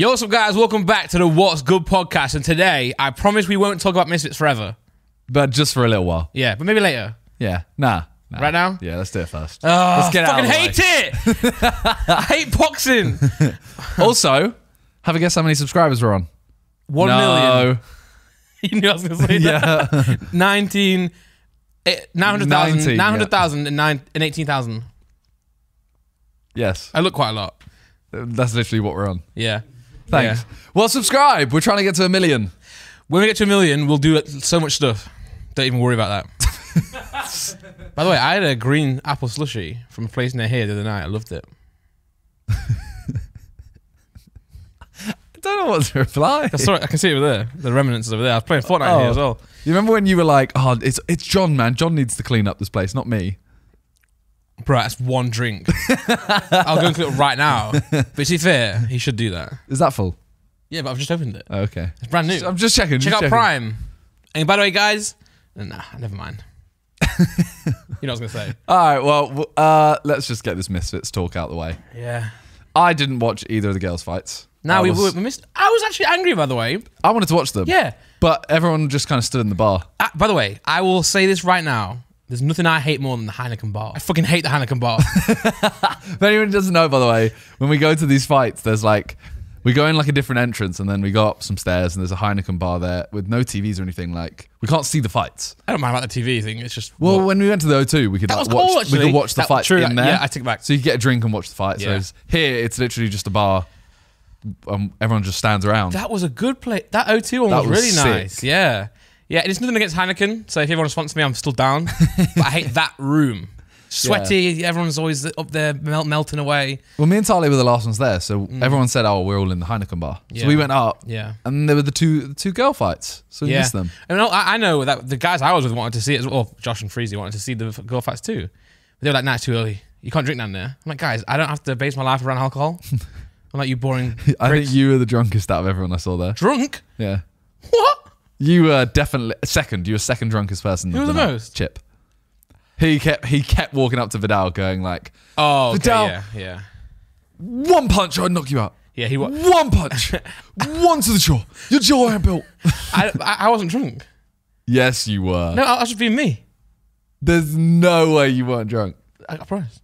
Yo, what's up, guys? Welcome back to the What's Good podcast. And today, I promise we won't talk about Misfits forever. But just for a little while. Yeah, but maybe later. Yeah. Nah. nah. Right now? Yeah, let's do it first. Oh, let's get I fucking out of the hate it. I hate boxing. Also, have a guess how many subscribers we're on? One no. million. You knew I was going to say that. Yeah. 19, eh, 900,000, 19, 900,000 and, nine, and 18,000. yes. I look quite a lot. That's literally what we're on. Yeah. Thanks. Yeah. Well, subscribe. We're trying to get to a million. When we get to a million, we'll do so much stuff. Don't even worry about that. By the way, I had a green apple slushy from a place near here the other night. I loved it. I don't know what to reply. I saw it. I can see it over there. The remnants over there. I was playing Fortnite Oh. here as well. You remember when you were like, "Oh, it's it's John, man. John needs to clean up this place, not me." Bro, that's one drink. I'll go and click it right now. But to be fair, he should do that. Is that full? Yeah, but I've just opened it. Oh, okay. It's brand new. I'm just checking. Check just out checking. Prime. And by the way, guys, nah, never mind. you know what I was gonna say. All right. Well, uh, let's just get this Misfits talk out the way. Yeah. I didn't watch either of the girls' fights. Now I we, was- we missed. I was actually angry, by the way. I wanted to watch them. Yeah. But everyone just kind of stood in the bar. Uh, by the way, I will say this right now. There's nothing I hate more than the Heineken bar. I fucking hate the Heineken bar. If anyone doesn't know, by the way, when we go to these fights, there's like we go in like a different entrance, and then we go up some stairs, and there's a Heineken bar there with no TVs or anything. Like we can't see the fights. I don't mind about the TV thing. It's just Well, well, when we went to the O2, we could That like was watch. cool, we could watch the That- fight true, in there. yeah, I take it back. So you get a drink and watch the fight. So Yeah. it's, here, it's literally just a bar. Um, everyone just stands around. that was a good play. That O2 one was, was really sick. nice. Yeah. Yeah, it's nothing against Heineken. So if everyone sponsors me, I'm still down. but I hate that room. Sweaty. Everyone's always up there melt, melting away. well, me and Tali were the last ones there, so everyone said, "Oh, we're all in the Heineken bar." Mm. Yeah. So we went up, Yeah. and there were the two the two girl fights. So we missed them. I, mean, I I know that the guys I was with wanted to see it as well. Josh and Freezy wanted to see the f- girl fights too. But they were like, nah, it's too early. You can't drink down there. I'm like, guys, I don't have to base my life around alcohol. I'm like, you boring. I pricks. think you were the drunkest out of everyone I saw there. Drunk? Yeah. What? You were definitely second. You were second drunkest person. Who was the night. most? Chip. He kept he kept walking up to Vidal, going like, Oh, okay, Vidal. yeah, yeah. "One punch, I'd knock you out. Yeah, he was. One punch, one to the jaw. Your jaw ain't built." I, I, I wasn't drunk. Yes, you were. No, I was just being me. There's no way you weren't drunk. I, I promise.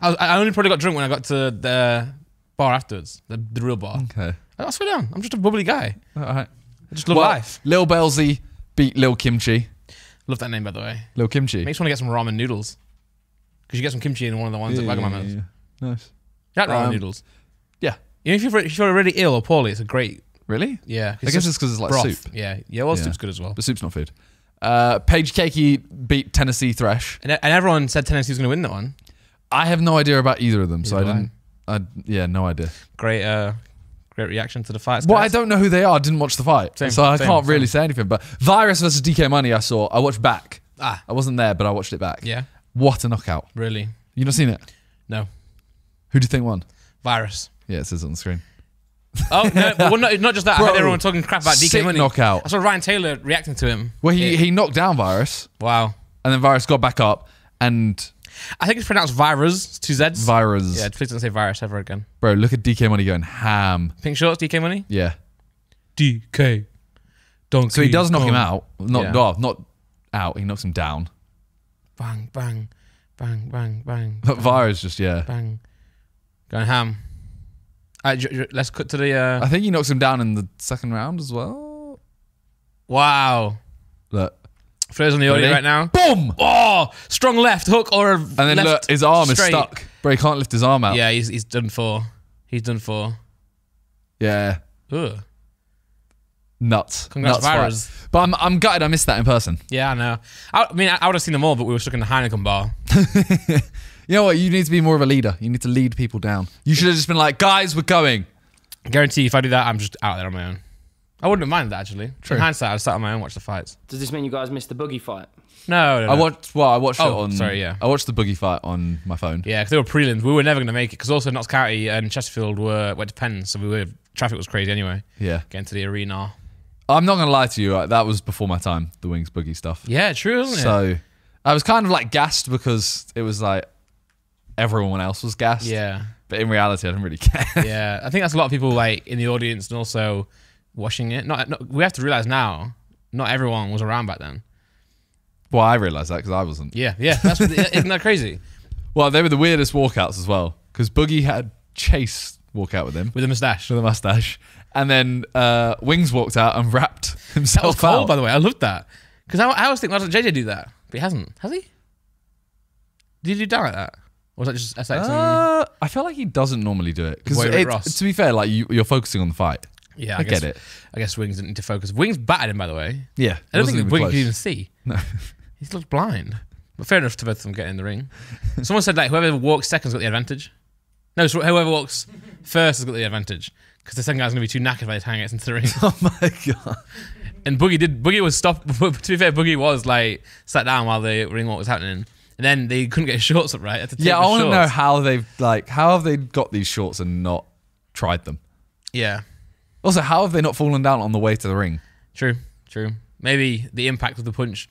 I, was, I only probably got drunk when I got to the bar afterwards, the, the real bar. Okay. I swear down, I'm just a bubbly guy. All right. Just love Well, life. Lil Belzy beat Lil Kimchi. Love that name, by the way. Lil Kimchi. Makes me want to get some ramen noodles. Because you get some kimchi in one of the ones at Wagamama's. yeah. Nice. You like ramen Um, noodles? Yeah. You know, if you're, if you're already ill or poorly, it's a great, Really? yeah. I guess it's because it's like broth. soup. Yeah, yeah. Well, Yeah. soup's good as well. But soup's not food. Uh, Paige Cakey beat Tennessee Thresh. And, and everyone said Tennessee was going to win that one. I have no idea about either of them, so I didn't. I yeah, no idea. Great, uh, great reaction to the fight. Well, I don't know who they are. I didn't watch the fight, Same, so I same, can't really same. say anything. But Virus versus DK Money, I saw. I watched back. Ah, I wasn't there, but I watched it back. yeah, What a knockout! really. You not seen it? No, Who do you think won? virus. Yeah, it says it on the screen. Oh no, well, not, not just that. I heard everyone talking crap about DK Money. knockout. I saw Ryan Taylor reacting to him. Well, he Yeah. he knocked down Virus, Wow. and then Virus got back up, and I think it's pronounced virus. Two Z's. Virus. yeah, please don't say virus ever again. Bro, look at DK Money going ham. Pink shorts, DK Money. Yeah. DK. Don't. So he does knock him out. Not Yeah. well, not out. He knocks him down. Bang, bang, bang, bang, bang. But Virus just yeah. Bang. Going ham. All right, j- j- let's cut to the. Uh, I think he knocks him down in the second round as well. wow. Look. For those on the audio Ready? right now. Boom! Oh, strong left hook or a And then left look, his arm straight. is stuck. Bro, he can't lift his arm out. Yeah, he's he's done for. He's done for. Yeah. Ugh. Nuts. Congrats, Nuts. But I'm, I'm gutted I missed that in person. Yeah, I know. I, I mean, I, I would have seen them all, but we were stuck in the Heineken bar. You know what? You need to be more of a leader. You need to lead people down. You should have just been like, guys, we're going. Guarantee if I do that, I'm just out there on my own. I wouldn't have minded that actually. True. In hindsight, I'd sat on my own, watch the fights. Does this mean you guys missed the boogie fight? No, no, no. I watched. Well, I watched it Oh, on. sorry, yeah. I watched the boogie fight on my phone. Yeah, because they were prelims. We were never going to make it because also Notts County and Chesterfield were went to Pens, so we were traffic was crazy anyway. Yeah. Getting to the arena. I'm not gonna lie to you. uh, That was before my time. The wings boogie stuff. Yeah, true, isn't it? So I was kind of like gassed because it was like everyone else was gassed. yeah, But in reality, I don't really care. yeah, I think that's a lot of people like in the audience and also watching it. Not, not we have to realize now, not everyone was around back then. well, I realized that because I wasn't. Yeah, yeah, that's isn't that crazy? Well, they were the weirdest walkouts as well because Boogie had Chase walk out with him With a mustache. with a mustache, and then uh, Wings walked out and wrapped himself. That was cool, out. by the way. I loved that because I, I always think why doesn't JJ do that? But he hasn't. Has he? Did he do down like that? Or was that just SX? Uh, I feel like he doesn't normally do it because Boy Rick Ross. to be fair, like you, you're focusing on the fight. Yeah, I, guess, get it. I guess Wings didn't need to focus. Wings battered him, by the way. Yeah, I don't think Wings could even see. No. He looked blind. But fair enough to both of them getting in the ring. Someone said like whoever walks second's got the advantage. No, so whoever walks first has got the advantage because the second guy's gonna be too knackered by the time he gets into the ring. Oh my god! And Boogie did. Boogie was stopped. to be fair, Boogie was like sat down while the ring walk was happening, and then they couldn't get his shorts up right. Had to take Yeah, I want to know how they've like how have they got these shorts and not tried them. Yeah, Also, how have they not fallen down on the way to the ring? true, true. Maybe the impact of the punch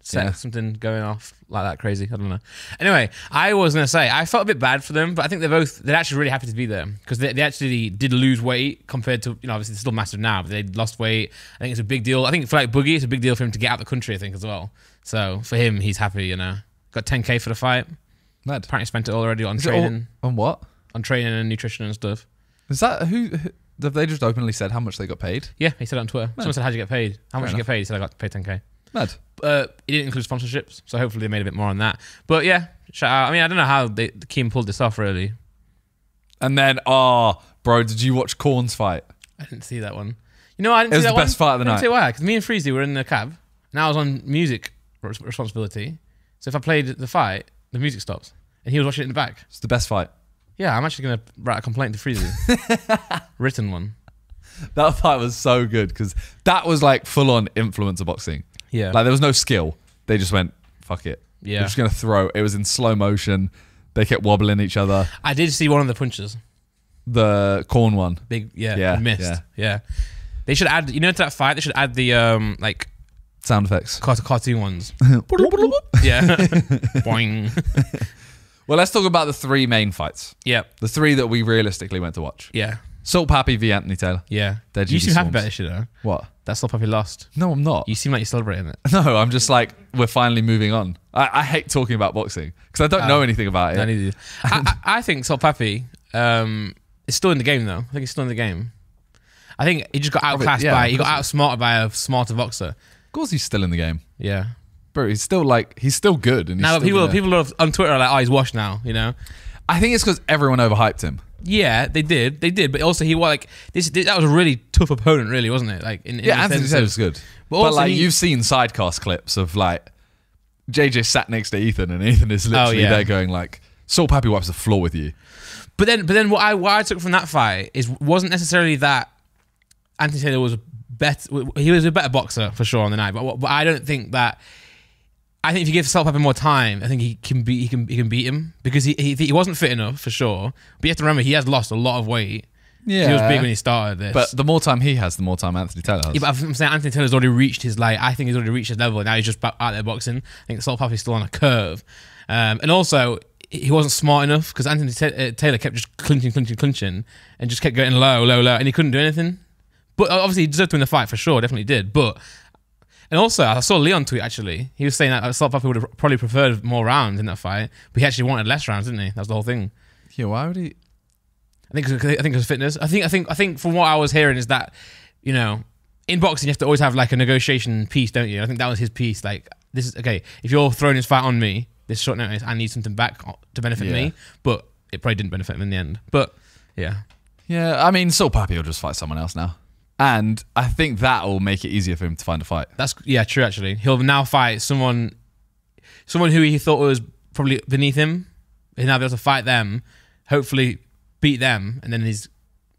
set Yeah. something going off like that crazy. I don't know. Anyway, I was gonna say I felt a bit bad for them, but I think they're both they're actually really happy to be there because they, they actually did lose weight compared to you know obviously it's still massive now, but they lost weight. I think it's a big deal. I think for like Boogie, it's a big deal for him to get out of the country. I think as well. So for him, he's happy. You know, got 10k for the fight. Mad. Apparently spent it already on Is training, on what? on training and nutrition and stuff. Is that who? who- Have they just openly said how much they got paid? Yeah, he said it on Twitter. Someone said, "How'd you get paid? How much Fair did you get paid?" He said, "I got paid 10k." Mad. Uh, it didn't include sponsorships, so hopefully they made a bit more on that. But yeah, shout out. I mean, I don't know how they Keem pulled this off. Really, And then, oh, bro, did you watch Corn's fight? I didn't see that one. You know, I didn't It was see the that best one. fight of the I didn't night. say why, because me and Freezy were in the cab, and I was on music res- responsibility. So if I played the fight, the music stops, and he was watching it in the back. It's the best fight. Yeah, I'm actually gonna write a complaint to Freezy, written one. That fight was so good because that was like full on influencer boxing. Yeah, Like there was no skill. They just went, fuck it. Yeah. We're just gonna throw. It was in slow motion. They kept wobbling each other. I did see one of the punches. The corn one. Big, yeah, Yeah, missed. yeah. Yeah. They should add, you know, to that fight, they should add the um like Sound effects. cart- cartoon ones. yeah. Boing. Well, let's talk about the three main fights. Yeah. The three that we realistically went to watch. Yeah. Salt Papi v Anthony Taylor. Yeah. Dead you seem happy about this shit, though. What? That's not probably lost. No, I'm not. You seem like you're celebrating it. No, I'm just like we're finally moving on. I, I hate talking about boxing because I don't Oh. know anything about it. I, need to- I, I, I think Salt Papi um, is still in the game, though. I think he's still in the game. I think he just got outclassed yeah, by, he got outsmarted by a smarter boxer. of course, he's still in the game, Yeah. Bro. He's still like he's still good. And he's Now, people, gonna- people are on Twitter are like, oh, he's washed now, you know? I think it's because everyone overhyped him. Yeah, they did. They did. But also, he was like, this, this that was a really tough opponent, really, wasn't it? Like, in, in Yeah, Anthony of- was good, But but, also like he- you've seen sidecast clips of like JJ sat next to Ethan, and Ethan is oh, literally Oh, yeah. there going like, "Salt Papi wipes the floor with you." But then, but then, what I what I took from that fight is wasn't necessarily that Anthony Taylor was better. He was a better boxer for sure on the night, but, but I don't think that. I think if you give Salt Pepper more time, I think he can beat he can he can beat him because he he, he wasn't fit enough for sure. But you have to remember he has lost a lot of weight. Yeah, He was big when he started this. But the more time he has, the more time Anthony Taylor has. Yeah, but I'm saying Anthony Taylor's already reached his like. I think he's already reached his level. Now he's just back out there boxing. I think Salt Papi's still on a curve, um, and also he wasn't smart enough because Anthony Ta- uh, Taylor kept just clinching, clinching, clinching, and just kept getting low, low, low, and he couldn't do anything. But uh, obviously he deserved to win the fight for sure. Definitely did. But and also I saw Leon tweet actually. He was saying that Salt Papi would have probably preferred more rounds in that fight, but he actually wanted less rounds, didn't he? That's the whole thing. yeah, why would he? I think 'cause- I think it's fitness. I think I think I think from what I was hearing is that you know in boxing you have to always have like a negotiation piece, don't you? I think that was his piece. Like this is okay. If you're throwing this fight on me, this short notice, I need something back to benefit Yeah. me. But it probably didn't benefit him in the end. But yeah, Yeah, I mean, Salt Papi will just fight someone else now, and I think that will make it easier for him to find a fight. that's yeah true. Actually, he'll now fight someone, someone who he thought was probably beneath him. He'll now be able to fight them. Hopefully, beat them, and then his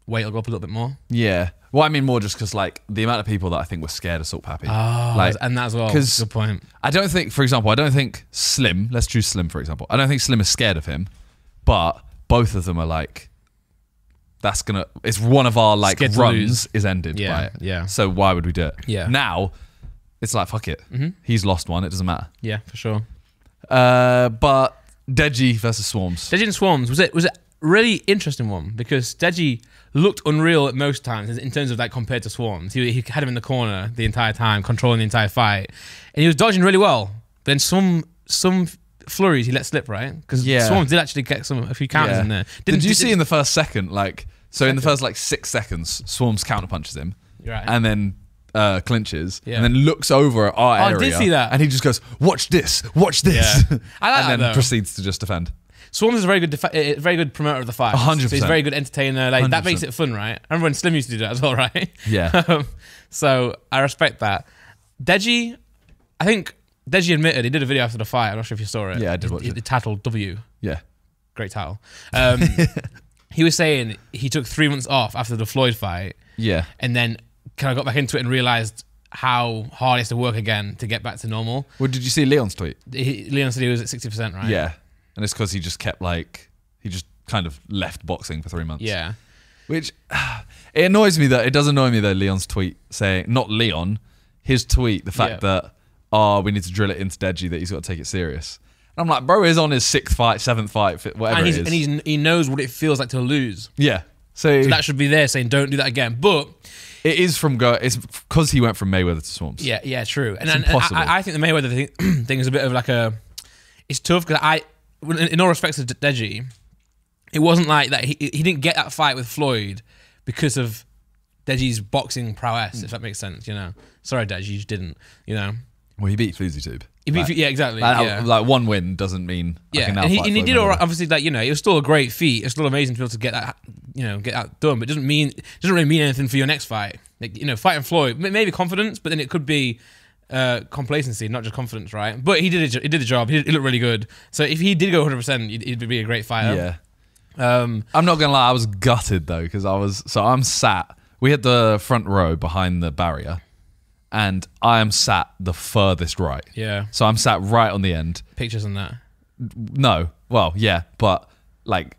weight will go up a little bit more. Yeah. Well, I mean more just because like the amount of people that I think were scared of Salt Papi. Oh, Like, and that as well. 'cause- Good point. I don't think, for example, I don't think Slim. Let's choose Slim for example. I don't think Slim is scared of him, but both of them are like, that's gonna. It's one of our like Scared runs is ended Yeah, by it. yeah. So why would we do it? Yeah. Now, it's like fuck it. Mhm. He's lost one. It doesn't matter. Yeah, for sure. Uh, but Deji versus Swarmz. Deji and Swarmz was it was it really interesting one because Deji looked unreal at most times in terms of like compared to Swarmz. He, he had him in the corner the entire time, controlling the entire fight, and he was dodging really well. But then some some flurries he let slip, right? Because Yeah. Swarmz did actually get some a few counters Yeah. in there. Did you did- see in the first second, like, so in the first like six seconds, Swarmz counterpunches him, right. and then uh, clinches, Yeah. and then looks over at our Oh, I area. did see that. and he just goes, "Watch this, watch this," Yeah. I like and that, then though. proceeds to just defend. Swarmz is a very good, defi- uh, very good promoter of the fight. A hundred So he's a very good entertainer. Like that 100%. makes it fun, right? I remember when Slim used to do that as well, right? Yeah. Um, so I respect that. Deji, I think Deji admitted he did a video after the fight. I'm not sure if you saw it. Yeah, I did watch it. The title W, Yeah, great title. Um, he was saying he took three months off after the Floyd fight, yeah, and then kind of got back into it and realized how hard it is to work again to get back to normal. Well, did you see Leon's tweet? He, Leon said he was at sixty percent, right? Yeah, and it's because he just kept like he just kind of left boxing for three months. Yeah. which it annoys me that it does annoy me that Leon's tweet saying not Leon, his tweet the fact Yeah. that oh we need to drill it into Deji that he's got to take it serious. And I'm like, bro is on his sixth fight, seventh fight, whatever And, he's, is. and he's, he knows what it feels like to lose. yeah, so, So that should be there saying don't do that again. But it is from go. It's because he went from Mayweather to Swarmz. yeah, yeah, true. And, and- and. I, I think the Mayweather thing, thing is a bit of like a. It's tough because I, in in all respects to Deji, it wasn't like that. He, he didn't get that fight with Floyd because of Deji's boxing prowess, if that makes sense. You know, sorry, Deji, you just didn't. You know, Well, he beat FouseyTube. He beat- Like- yeah, exactly. Like, yeah. like one win doesn't mean Yeah, and he, and he did all right. Obviously, like you know, it was still a great feat. It's still amazing to be able to get that, you know, get that done. But it doesn't mean it doesn't really mean anything for your next fight. Like you know, fighting Floyd, maybe confidence, but then it could be uh, complacency, not just confidence, right? But he did it. He did the job. He, did, he looked really good. So if he did go 100, percent he'd be a great fighter. Yeah. Um, I'm not gonna lie, I was gutted though because I was so I'm sat. We had the front row behind the barrier, and I am sat the furthest right. yeah. So I'm sat right on the end. Pictures on that. No, well, yeah, but like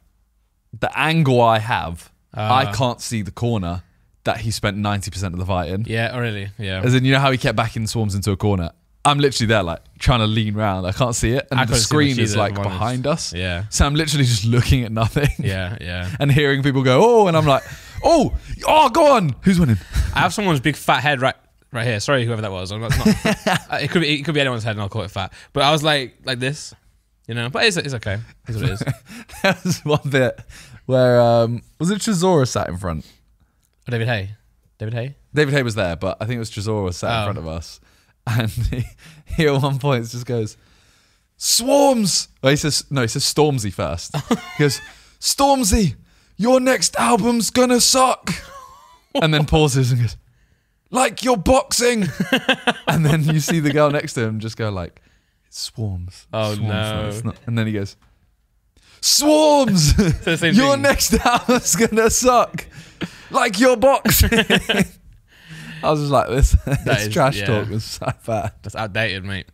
the angle I have, I Ah. can't see the corner that he spent 90% of the fight in. Yeah. Oh, really? Yeah. As in, you know how he kept backing Swarmz into a corner. I'm literally there, like trying to lean round. I can't see it, and I the screen is like behind us. Yeah. So I'm literally just looking at nothing. Yeah. Yeah. and hearing people go, oh, and I'm like, oh, oh, go on. Who's winning? I have someone's big fat head right right here. Sorry, whoever that was. I'm not, not- uh, it could be it could be anyone's head, and I'll call it fat. But I was like like this, you know. But it's, it's okay. It's what it is. there was one bit where, um, was it Chisora sat in front? Oh, David Haye. David Haye. David Haye was there, but I think it was Chisora sat in Oh. front of us. And he, he at one point just goes, Swarmz! Oh, he says, no, he says Stormzy first. he goes, Stormzy, your next album's gonna suck. And then pauses and goes, like you're boxing. and then you see the girl next to him just go like, it's Swarmz. Oh, Swarmz, no. it's not." And then he goes, Swarmz! same Your thing. next album's gonna suck. Like your boxing. I was just like, this, this is- trash yeah. talk was so bad. That's outdated, mate.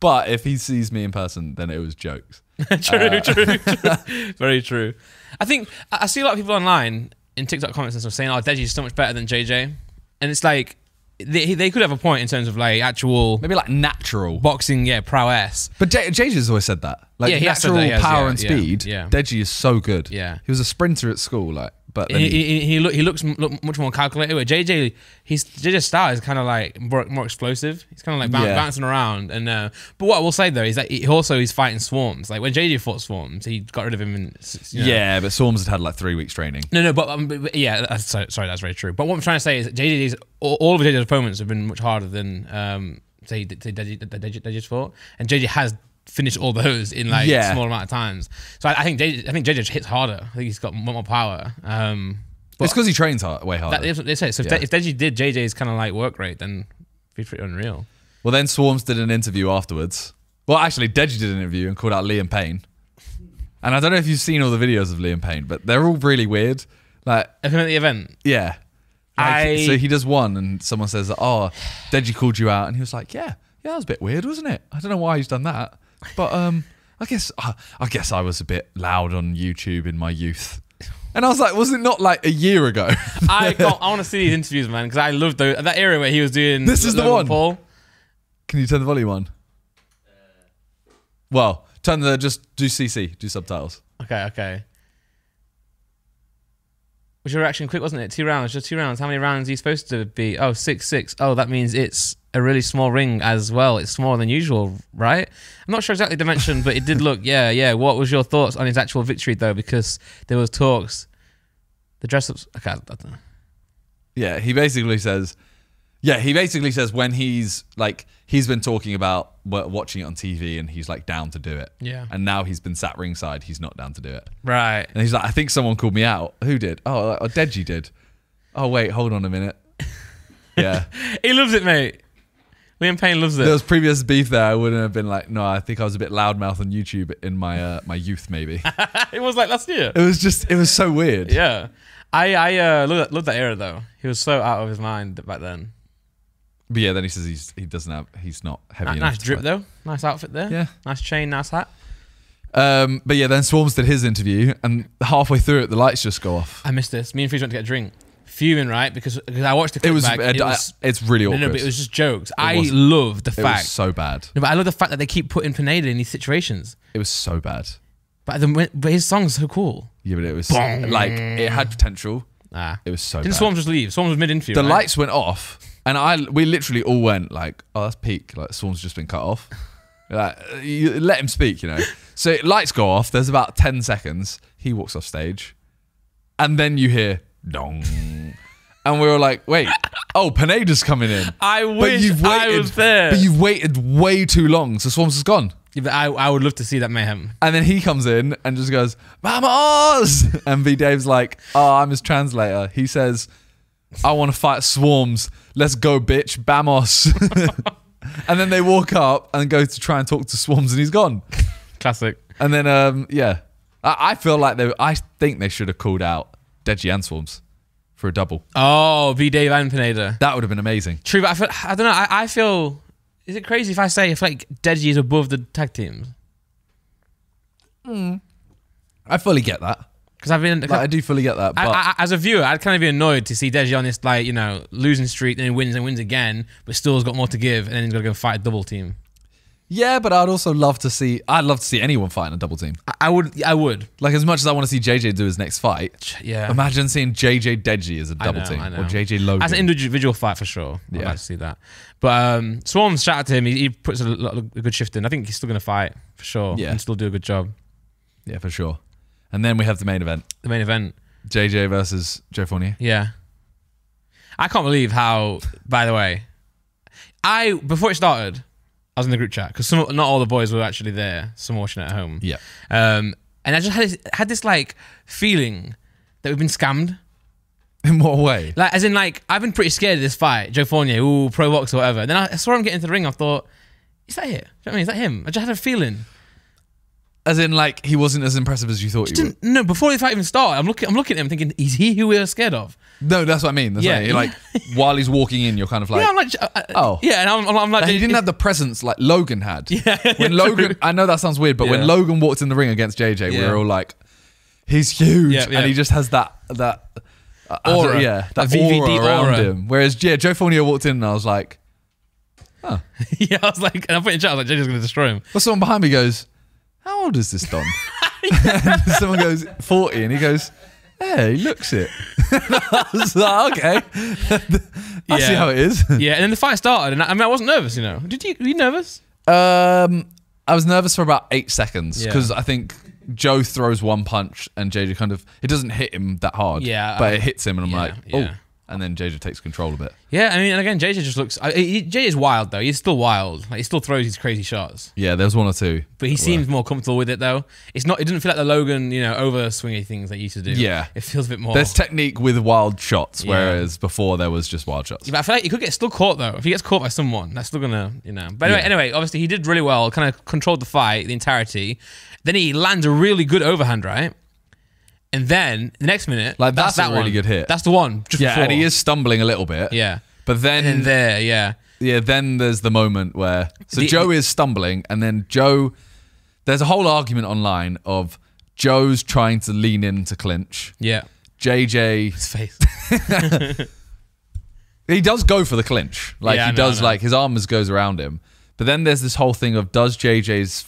But if he sees me in person, then it was jokes. true, Uh, true, true. Very true. I think I I see a lot of people online in TikTok comments and stuff saying, "Oh, Deji's so much better than JJ," and it's like they, they could have a point in terms of like actual Maybe like natural. boxing, yeah, prowess. But J- JJ's always said that. Like Yeah, he has said natural that, he has, power yeah, and yeah, speed. yeah. Deji is so good. Yeah. He was a sprinter at school, like, but He, he, he, he, look, he looks look much more calculated. Where JJ, his JJ's style is kind of like more, more explosive. He's kind of like boun- Yeah. bouncing around. And uh, but what I will say though is that he also he's fighting Swarmz. Like when JJ fought Swarmz, he got rid of him. In, you know, yeah, but Swarmz had had like three weeks training. No, no, but, um, but, yeah, that's, sorry, sorry, that's very true. But what I'm trying to say is that JJ's all, all of JJ's opponents have been much harder than um, say, say Deji, Deji's fought, and JJ has finished all those in like Yeah. a small amount of times. So I, I think JJ, I think JJ hits harder. I think he's got more, more power. Um, but it's because he trains hard, way harder. that, they say. So Yeah. if, De- if Deji did JJ's kind of like work rate, then it'd be pretty unreal. well, then Swarmz did an interview afterwards. Well, actually, Deji did an interview and called out Liam Payne. And I don't know if you've seen all the videos of Liam Payne, but they're all really weird. Like, at the event, Yeah. Like, I- so he does one, and someone says, "Oh, Deji called you out," and he was like, "Yeah, yeah, that was a bit weird, wasn't it? I don't know why he's done that, but um, I guess uh, I guess I was a bit loud on YouTube in my youth." And I was like, "Was it not like a year ago?" I got, I want to see these interviews, man, because I loved the, that era where he was doing. This is the one. Paul. Can you turn the volume on? Well, turn the just do CC, do subtitles. Okay, okay. Was your reaction quick, wasn't it? Two rounds, just two rounds. How many rounds are you supposed to be? Oh, six, six. Oh, that means it's a really small ring as well. It's smaller than usual, right? I'm not sure exactly the dimension, but it did look, yeah, yeah. What was your thoughts on his actual victory, though? Because there was talks. The dress ups, okay, I don't know. Yeah, he basically says, yeah, he basically says when he's like, he's been talking about watching it on TV and he's like down to do it. Yeah. And now he's been sat ringside, he's not down to do it. Right. And he's like, I think someone called me out. Who did? Oh, oh Deji did. Oh, wait, hold on a minute. Yeah. He loves it, mate. Liam Payne loves it. there was previous beef there. I wouldn't have been like, no, I think I was a bit loudmouth on YouTube in my uh, my youth, maybe. it was like last year. it was just, it was so weird. Yeah. I I uh, love, love that era though. He was so out of his mind back then. But yeah, then he says he's he doesn't have, he's not heavy Ni- enough. nice drip though. Nice outfit there. Yeah. Nice chain. Nice hat. Um, but yeah, then Swarmz did his interview, and halfway through it, the lights just go off. I missed this. Me and Freeze went to get a drink. Fuming, right? Because, because I watched the It was, back. it was it's really no, awkward. no, but it was just jokes. I was- love the It fact. was so bad. no, but I love the fact that they keep putting Pineda in these situations. It was so bad. But the, but his song's so cool. Yeah, but it was like it had potential. Ah. It was so Didn't bad. Swarmz just leave? Swarmz was mid interview. the right? lights went off, and I we literally all went like, "Oh, that's peak." Like Swarm's just been cut off. Like, you let him speak, you know. So lights go off. There's about ten seconds. He walks off stage, and then you hear dong, and we were like, "Wait, oh, Pineda's coming in." I wish you've I was there. but you've waited way too long. So Swarmz is gone. Yeah, but I, I would love to see that mayhem. And then he comes in and just goes, Vamos! And V Dave's like, Oh, I'm his translator. He says, I want to fight Swarmz. Let's go, bitch. Bamos. and then they walk up and go to try and talk to Swarmz and he's gone. Classic. And then, um, yeah. I, I feel like they, I think they should have called out Deji and Swarmz for a double. Oh, V Dave and Pineda. That would have been amazing. True, but I, feel, I don't know. I, I feel. Is it crazy if I say if like Deji is above the tag teams? Hmm. I fully get that. Because I've been. Like, I do fully get that. But I, I, as a viewer, I'd kind of be annoyed to see Deji on this like you know losing streak, then he wins and wins again, but still has got more to give, and then he's got to go fight a double team. Yeah, but I'd also love to see, I'd love to see anyone fight in a double team. I, I would, I would, Like as much as I want to see JJ do his next fight, yeah. imagine seeing JJ Deji as a double know, team or JJ Logan. As an individual fight for sure. I'd Yeah. like to see that. But um, Swarmz, shout out to him. He, he puts a, lot a good shift in. I think he's still going to fight for sure. Yeah. And still do a good job. yeah, for sure. And then we have the main event: The main event. JJ versus Joe Fournier. Yeah. I can't believe how, by the way, I, before it started, I was in the group chat because some, not all the boys were actually there. Some watching it at home. Yeah, Um, and I just had this, had this like feeling that we've been scammed. in what way? Like, as in, like, I've been pretty scared of this fight, Joe Fournier, ooh, pro box or whatever. Then I saw him get into the ring. I thought, is that it? Do you know what I mean? Is that him? I just had a feeling. As in, like he wasn't as impressive as you thought he would. No, before the fight even started, I'm looking, I'm looking at him thinking, is he who we're scared of? No, that's what I mean. That's Yeah. what I mean. Like while he's walking in, you're kind of like, yeah, I'm like, uh, uh, Oh. yeah, and I'm, I'm, I'm like, Like, he didn't have the presence like Logan had. Yeah, When Logan. I know that sounds weird, but when Logan walked in the ring against JJ, we Yeah. were all like, he's huge, Yeah, yeah. and he just has that that uh, Aura. yeah, that That VVD aura around aura. him. Whereas yeah, Joe Fournier walked in, and I was like, yeah, I was like, and I put in chat, I was like, JJ's going to destroy him. Well, someone behind me goes, "How old is this Don?" And someone goes, 40, and he goes, "Yeah, he looks it." I was like, "Okay, I see Yeah. how it is." Yeah, and then the fight started, and I, I mean, I wasn't nervous, you know. Did you? Were you nervous? Um, I was nervous for about eight seconds Yeah. because I think Joe throws one punch and JJ kind of it doesn't hit him that hard. Yeah, but uh, it hits him, and I'm yeah, like, oh. yeah. And then JJ takes control of it. Yeah, I mean, and again, JJ just looks. I, he, is wild though. He's still wild. Like he still throws these crazy shots, Yeah, there's one or two. but he seems more comfortable with it though. It's not. It doesn't feel like the Logan, you know, over swingy things that he used to do. Yeah. it feels a bit more. There's technique with wild shots, Yeah. whereas before there was just wild shots. But I feel like he could get still caught though. If he gets caught by someone, that's still gonna, you know. But anyway, Yeah. anyway, obviously he did really well. Kind of controlled the fight, the entirety. Then he lands a really good overhand, right? And then the next minute, Like, that's a that really one. good hit. That's the one. Just Yeah, before. and he is stumbling a little bit. Yeah. But then, And there, yeah. yeah, then there's the moment where so The- Joe is stumbling, and then Joe. There's a whole argument online of Joe's trying to lean in to clinch. Yeah. JJ His face. He does go for the clinch. Like Yeah, he know, does know. like his arm goes around him. But then there's this whole thing of does JJ's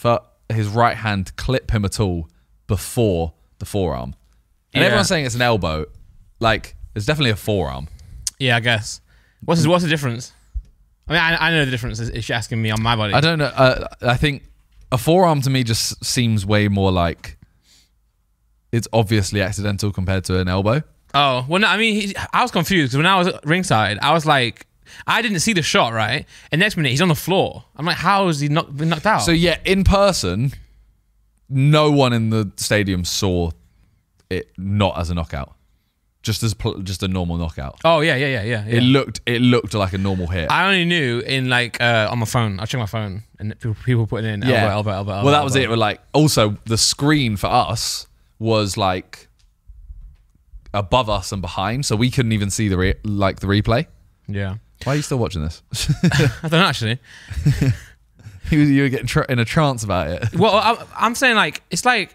his right hand clip him at all before the forearm? And Yeah. everyone's saying it's an elbow. like it's definitely a forearm. Yeah, I guess. What's the, what's the difference? I mean, I, I know the difference. If you're asking me on my body, I don't know. Uh, I think a forearm to me just seems way more like it's obviously accidental compared to an elbow. Oh well, no. I mean, he, I was confused because when I was at ringside, I was like, I didn't see the shot, right? And next minute, he's on the floor. I'm like, how is he not been knocked out? So yeah, in person, no one in the stadium saw it not as a knockout, just as pl- just a normal knockout. oh yeah, yeah, yeah, yeah. yeah. It looked it looked like a normal hit. I only knew in like uh, on my phone. I checked my phone and people, people putting in elbow, elbow, elbow, elbow. Well, that was elbow. it. But like, also the screen for us was like above us and behind, so we couldn't even see the re- like the replay. Yeah, Why are you still watching this? I don't know actually. you, you were getting tr- in a trance about it. Well, I'm saying like it's like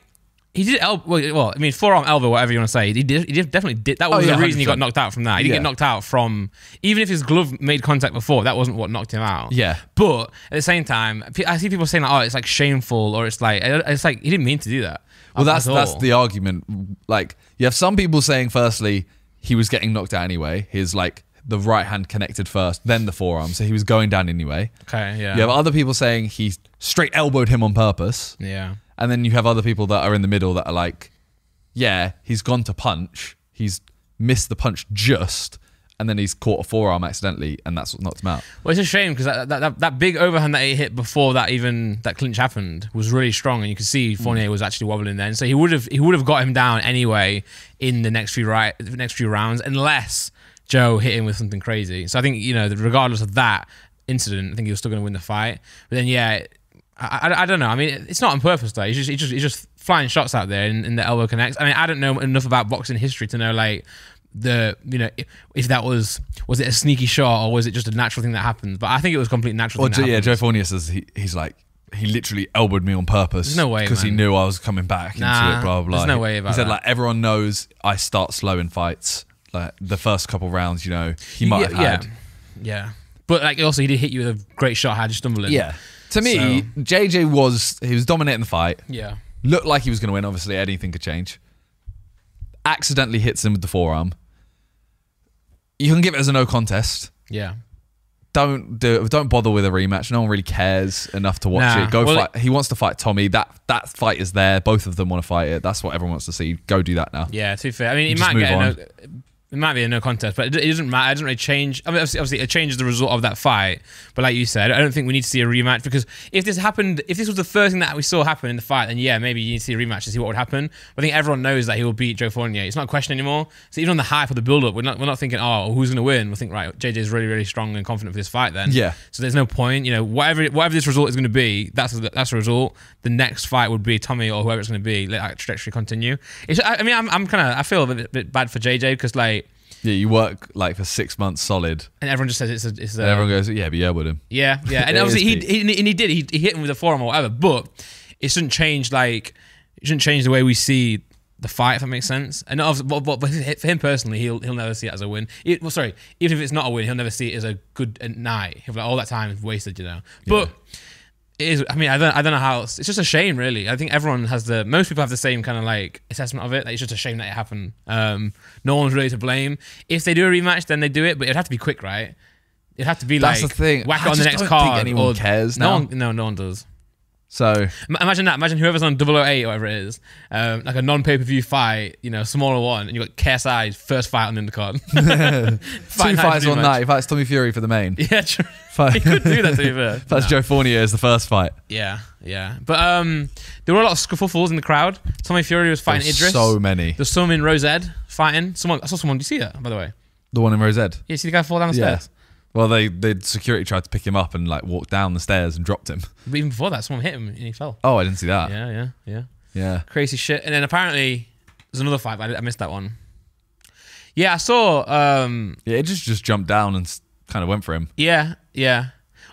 he did elbow. Well, well, I mean forearm, elbow, whatever you want to say. He did. He did, definitely did. That oh, was Oh, yeah, the reason he got knocked out from that. He didn't Yeah. get knocked out from even if his glove made contact before. That wasn't what knocked him out. Yeah. But at the same time, I see people saying like, "Oh, it's like shameful," or it's like it's like he didn't mean to do that. Well, that's that's the argument. Like, you have some people saying, firstly, he was getting knocked out anyway. His like the right hand connected first, then the forearm, so he was going down anyway. okay. Yeah. You have other people saying he straight elbowed him on purpose, yeah. And then you have other people that are in the middle that are like, yeah, he's gone to punch, he's missed the punch just, and then he's caught a forearm accidentally, and that's what knocked him out. Well, it's a shame because that, that, that, that big overhand that he hit before that even that clinch happened was really strong, and you could see hmm. Fournier was actually wobbling then. So he would have he would have got him down anyway in the next few right next few rounds, unless Joe hit him with something crazy. So I think you know regardless of that incident, I think he was still going to win the fight. But then yeah. I, I, I don't know. I mean, it's not on purpose though. He's just he's just, he's just flying shots out there, and, and the elbow connects. I mean, I don't know enough about boxing history to know like the you know if, if that was was it a sneaky shot or was it just a natural thing that happened? But I think it was completely natural. Well, thing that yeah. Joe Fournier says he, he's like he literally elbowed me on purpose. There's no way, because he knew I was coming back Nah, into it. Blah blah. blah. there's no way about He said that. like everyone knows I start slow in fights. Like the first couple rounds, you know, he might yeah, have had. yeah, yeah. But like also, he did hit you with a great shot. Had you stumbling? Yeah. To me, JJ was he was dominating the fight. yeah, Looked like he was going to win. Obviously, anything could change. Accidentally hits him with the forearm. You can give it as a no contest. yeah. Don't do. Don't bother with a rematch. No one really cares enough to watch Nah. it. Go Well, fight. he wants to fight Tommy. That that fight is there. Both of them want to fight it. That's what everyone wants to see. Go do that now. Yeah, too fair. I mean, he Just might move get a on. It might be a no contest, but it, it doesn't matter. It doesn't really change. I mean, obviously, obviously, it changes the result of that fight. But like you said, I don't think we need to see a rematch because if this happened, if this was the first thing that we saw happen in the fight, then yeah, maybe you need to see a rematch to see what would happen. But I think everyone knows that he will beat Joe Fournier. It's not a question anymore. So even on the hype of the build-up, we're not we're not thinking, oh, who's going to win? We think right, JJ is really really strong and confident for this fight. Then Yeah. So there's no point. You know, whatever whatever this result is going to be, that's the, that's the result. The next fight would be Tommy or whoever it's going to be. Let that trajectory continue. It's, I, I mean, I'm, I'm kind of I feel a bit, bit bad for JJ because like, Yeah, you work like for six months solid. and everyone just says it's a, it's a And everyone goes, yeah, but yeah, with him. yeah, yeah, and obviously he, he and he did he, he hit him with a forearm or whatever, but it shouldn't change like it shouldn't change the way we see the fight if that makes sense. And but, but, but for him personally, he'll he'll never see it as a win. It, well, sorry, even if it's not a win, he'll never see it as a good uh, night. He'll be like, all that time is wasted, you know. But it is. I mean, I don't. I don't know how. Else. It's just a shame, really. I think everyone has the. Most people have the same kind of like assessment of it. That it's just a shame that it happened. Um, no one's really to blame. If they do a rematch, then they do it, but it'd have to be quick, right? It'd have to be That's like the thing. Whack I it on the next card. anyone or- cares No now. one. No, no one does. So Im- Imagine that. Imagine whoever's on 008 or whatever it is, um, like a non pay per view fight, you know, smaller one, and you got KSI's first fight on the undercard. two fights rematch. night. He fights Tommy Fury for the main. Yeah, true. Fight- he could do that to be fair. That's Joe Fournier as the first fight. Yeah, yeah. But um, there were a lot of scuffles in the crowd. Tommy Fury was fighting Idris. so many. There's some in Rose Ed fighting. Someone, I saw someone. Do you see that, by the way? The one in Rose Ed. Yeah, see the guy fall down the Yeah. stairs. Well, they the security tried to pick him up and like walk down the stairs and dropped him. But even before that, someone hit him and he fell. Oh, I didn't see that. Yeah, yeah, yeah. Yeah. Crazy shit. And then apparently there's another fight, I, I missed that one. Yeah, I saw. Um, Yeah, it just just jumped down and kind of went for him. yeah, yeah.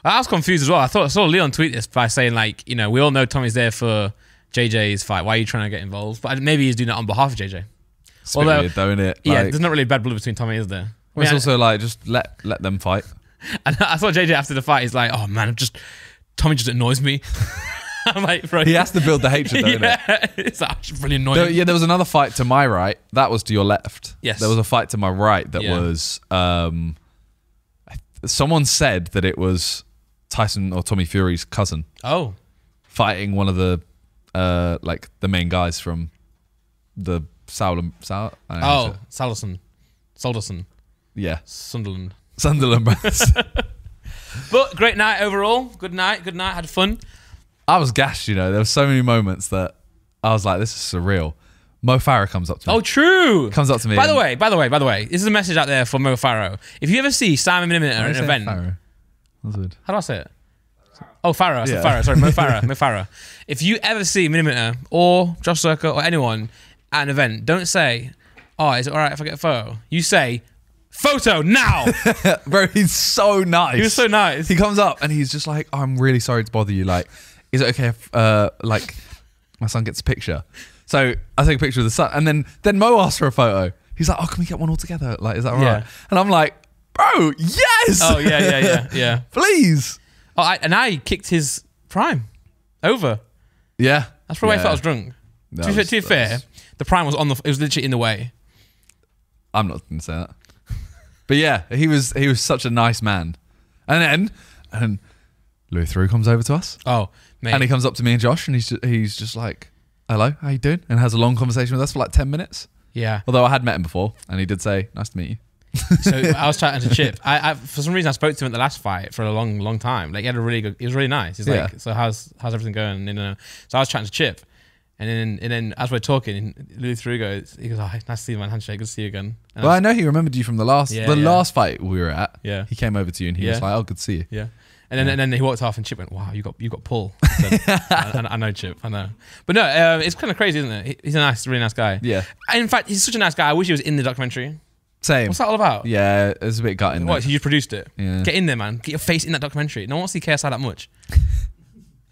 I was confused as well. I thought I saw Leon tweet this by saying like, you know, we all know Tommy's there for JJ's fight. Why are you trying to get involved? But maybe he's doing that on behalf of JJ. It's Although- weird, though, it? yeah, there's not really bad blood between Tommy, is there? Well, it's also like just let let them fight. And I saw JJ after the fight. He's like, "Oh man, I'm just Tommy just annoys me." I'm like, bro, He has to build the hatred, though, yeah, it's actually really annoying. There, yeah, there was another fight to my right. That was to your left. Yes. There was a fight to my right that Yeah. was. Um, someone said that it was Tyson or Tommy Fury's cousin Oh, fighting one of the, uh, like the main guys from the Sauer. Sauer I don't know oh, say it. Yeah, Sunderland. Sunderland. brothers. But great night overall. Good night. Good night. Had fun. I was gassed. You know, there were so many moments that I was like, "This is surreal." Mo Farah comes up to me. Oh, true. comes up to me. By the way, by the way, by the way, this is a message out there for Mo Farrow. If you ever see Simon Miniminter Why at an event, Farah? That's weird. how do I say it? Oh, Farrow. I said Yeah. Farrow. Sorry, Mo Farrow. Mo Farrow. If you ever see Miniminter or Josh Zerkaa or anyone at an event, don't say, "Oh, is it all right if I get a photo?" You say, "Photo now." Bro, he's so nice. he was so nice. He comes up and he's just like, oh, "I'm really sorry to bother you. Like, is it okay if uh, like my son gets a picture?" So I take a picture of the son, and then then Mo asks for a photo. He's like, "Oh, can we get one all together? Like, is that all right?" Yeah. And I'm like, "Bro, yes. Oh yeah, yeah, yeah, yeah. Please." Oh, I, and I kicked his prime over. Yeah. That's probably why I Yeah. thought I was drunk. That to be, was- be fair, was- the prime was on the. It was literally in the way. I'm not going to say that. But yeah, he was he was such a nice man. And then and Louis Theroux comes over to us. Oh, mate. And he comes up to me and Josh, and he's just, he's just like, "Hello, how you doing?" And has a long conversation with us for like ten minutes. yeah. Although I had met him before, and he did say, "Nice to meet you." So I was chatting to Chip. I, I for some reason I spoke to him at the last fight for a long, long time. Like he had a really good. He was really nice. He's like, so how's how's everything going? And, uh, so I was chatting to Chip, and then and then as we're talking, Theroux goes, he goes, oh, nice to see you, man. Handshake, good to see you again. And I Well, I was- know he remembered you from the last Yeah, the yeah. last fight we were at. Yeah. he came over to you and he was Yeah. like, "Oh, good to see you." yeah. And then, and then he walked off, and Chip went, "Wow, you got you got pull." I, said, I, I- I know Chip, I know, but no, um, it's kind of crazy, isn't it? He- He's a nice, really nice guy. Yeah, In fact, he's such a nice guy. I wish he was in the documentary. same. What's that all about? Yeah, it was a bit gutting. What? though. You just produced it? Yeah. Get in there, man. Get your face in that documentary. No one wants to see KSI that much.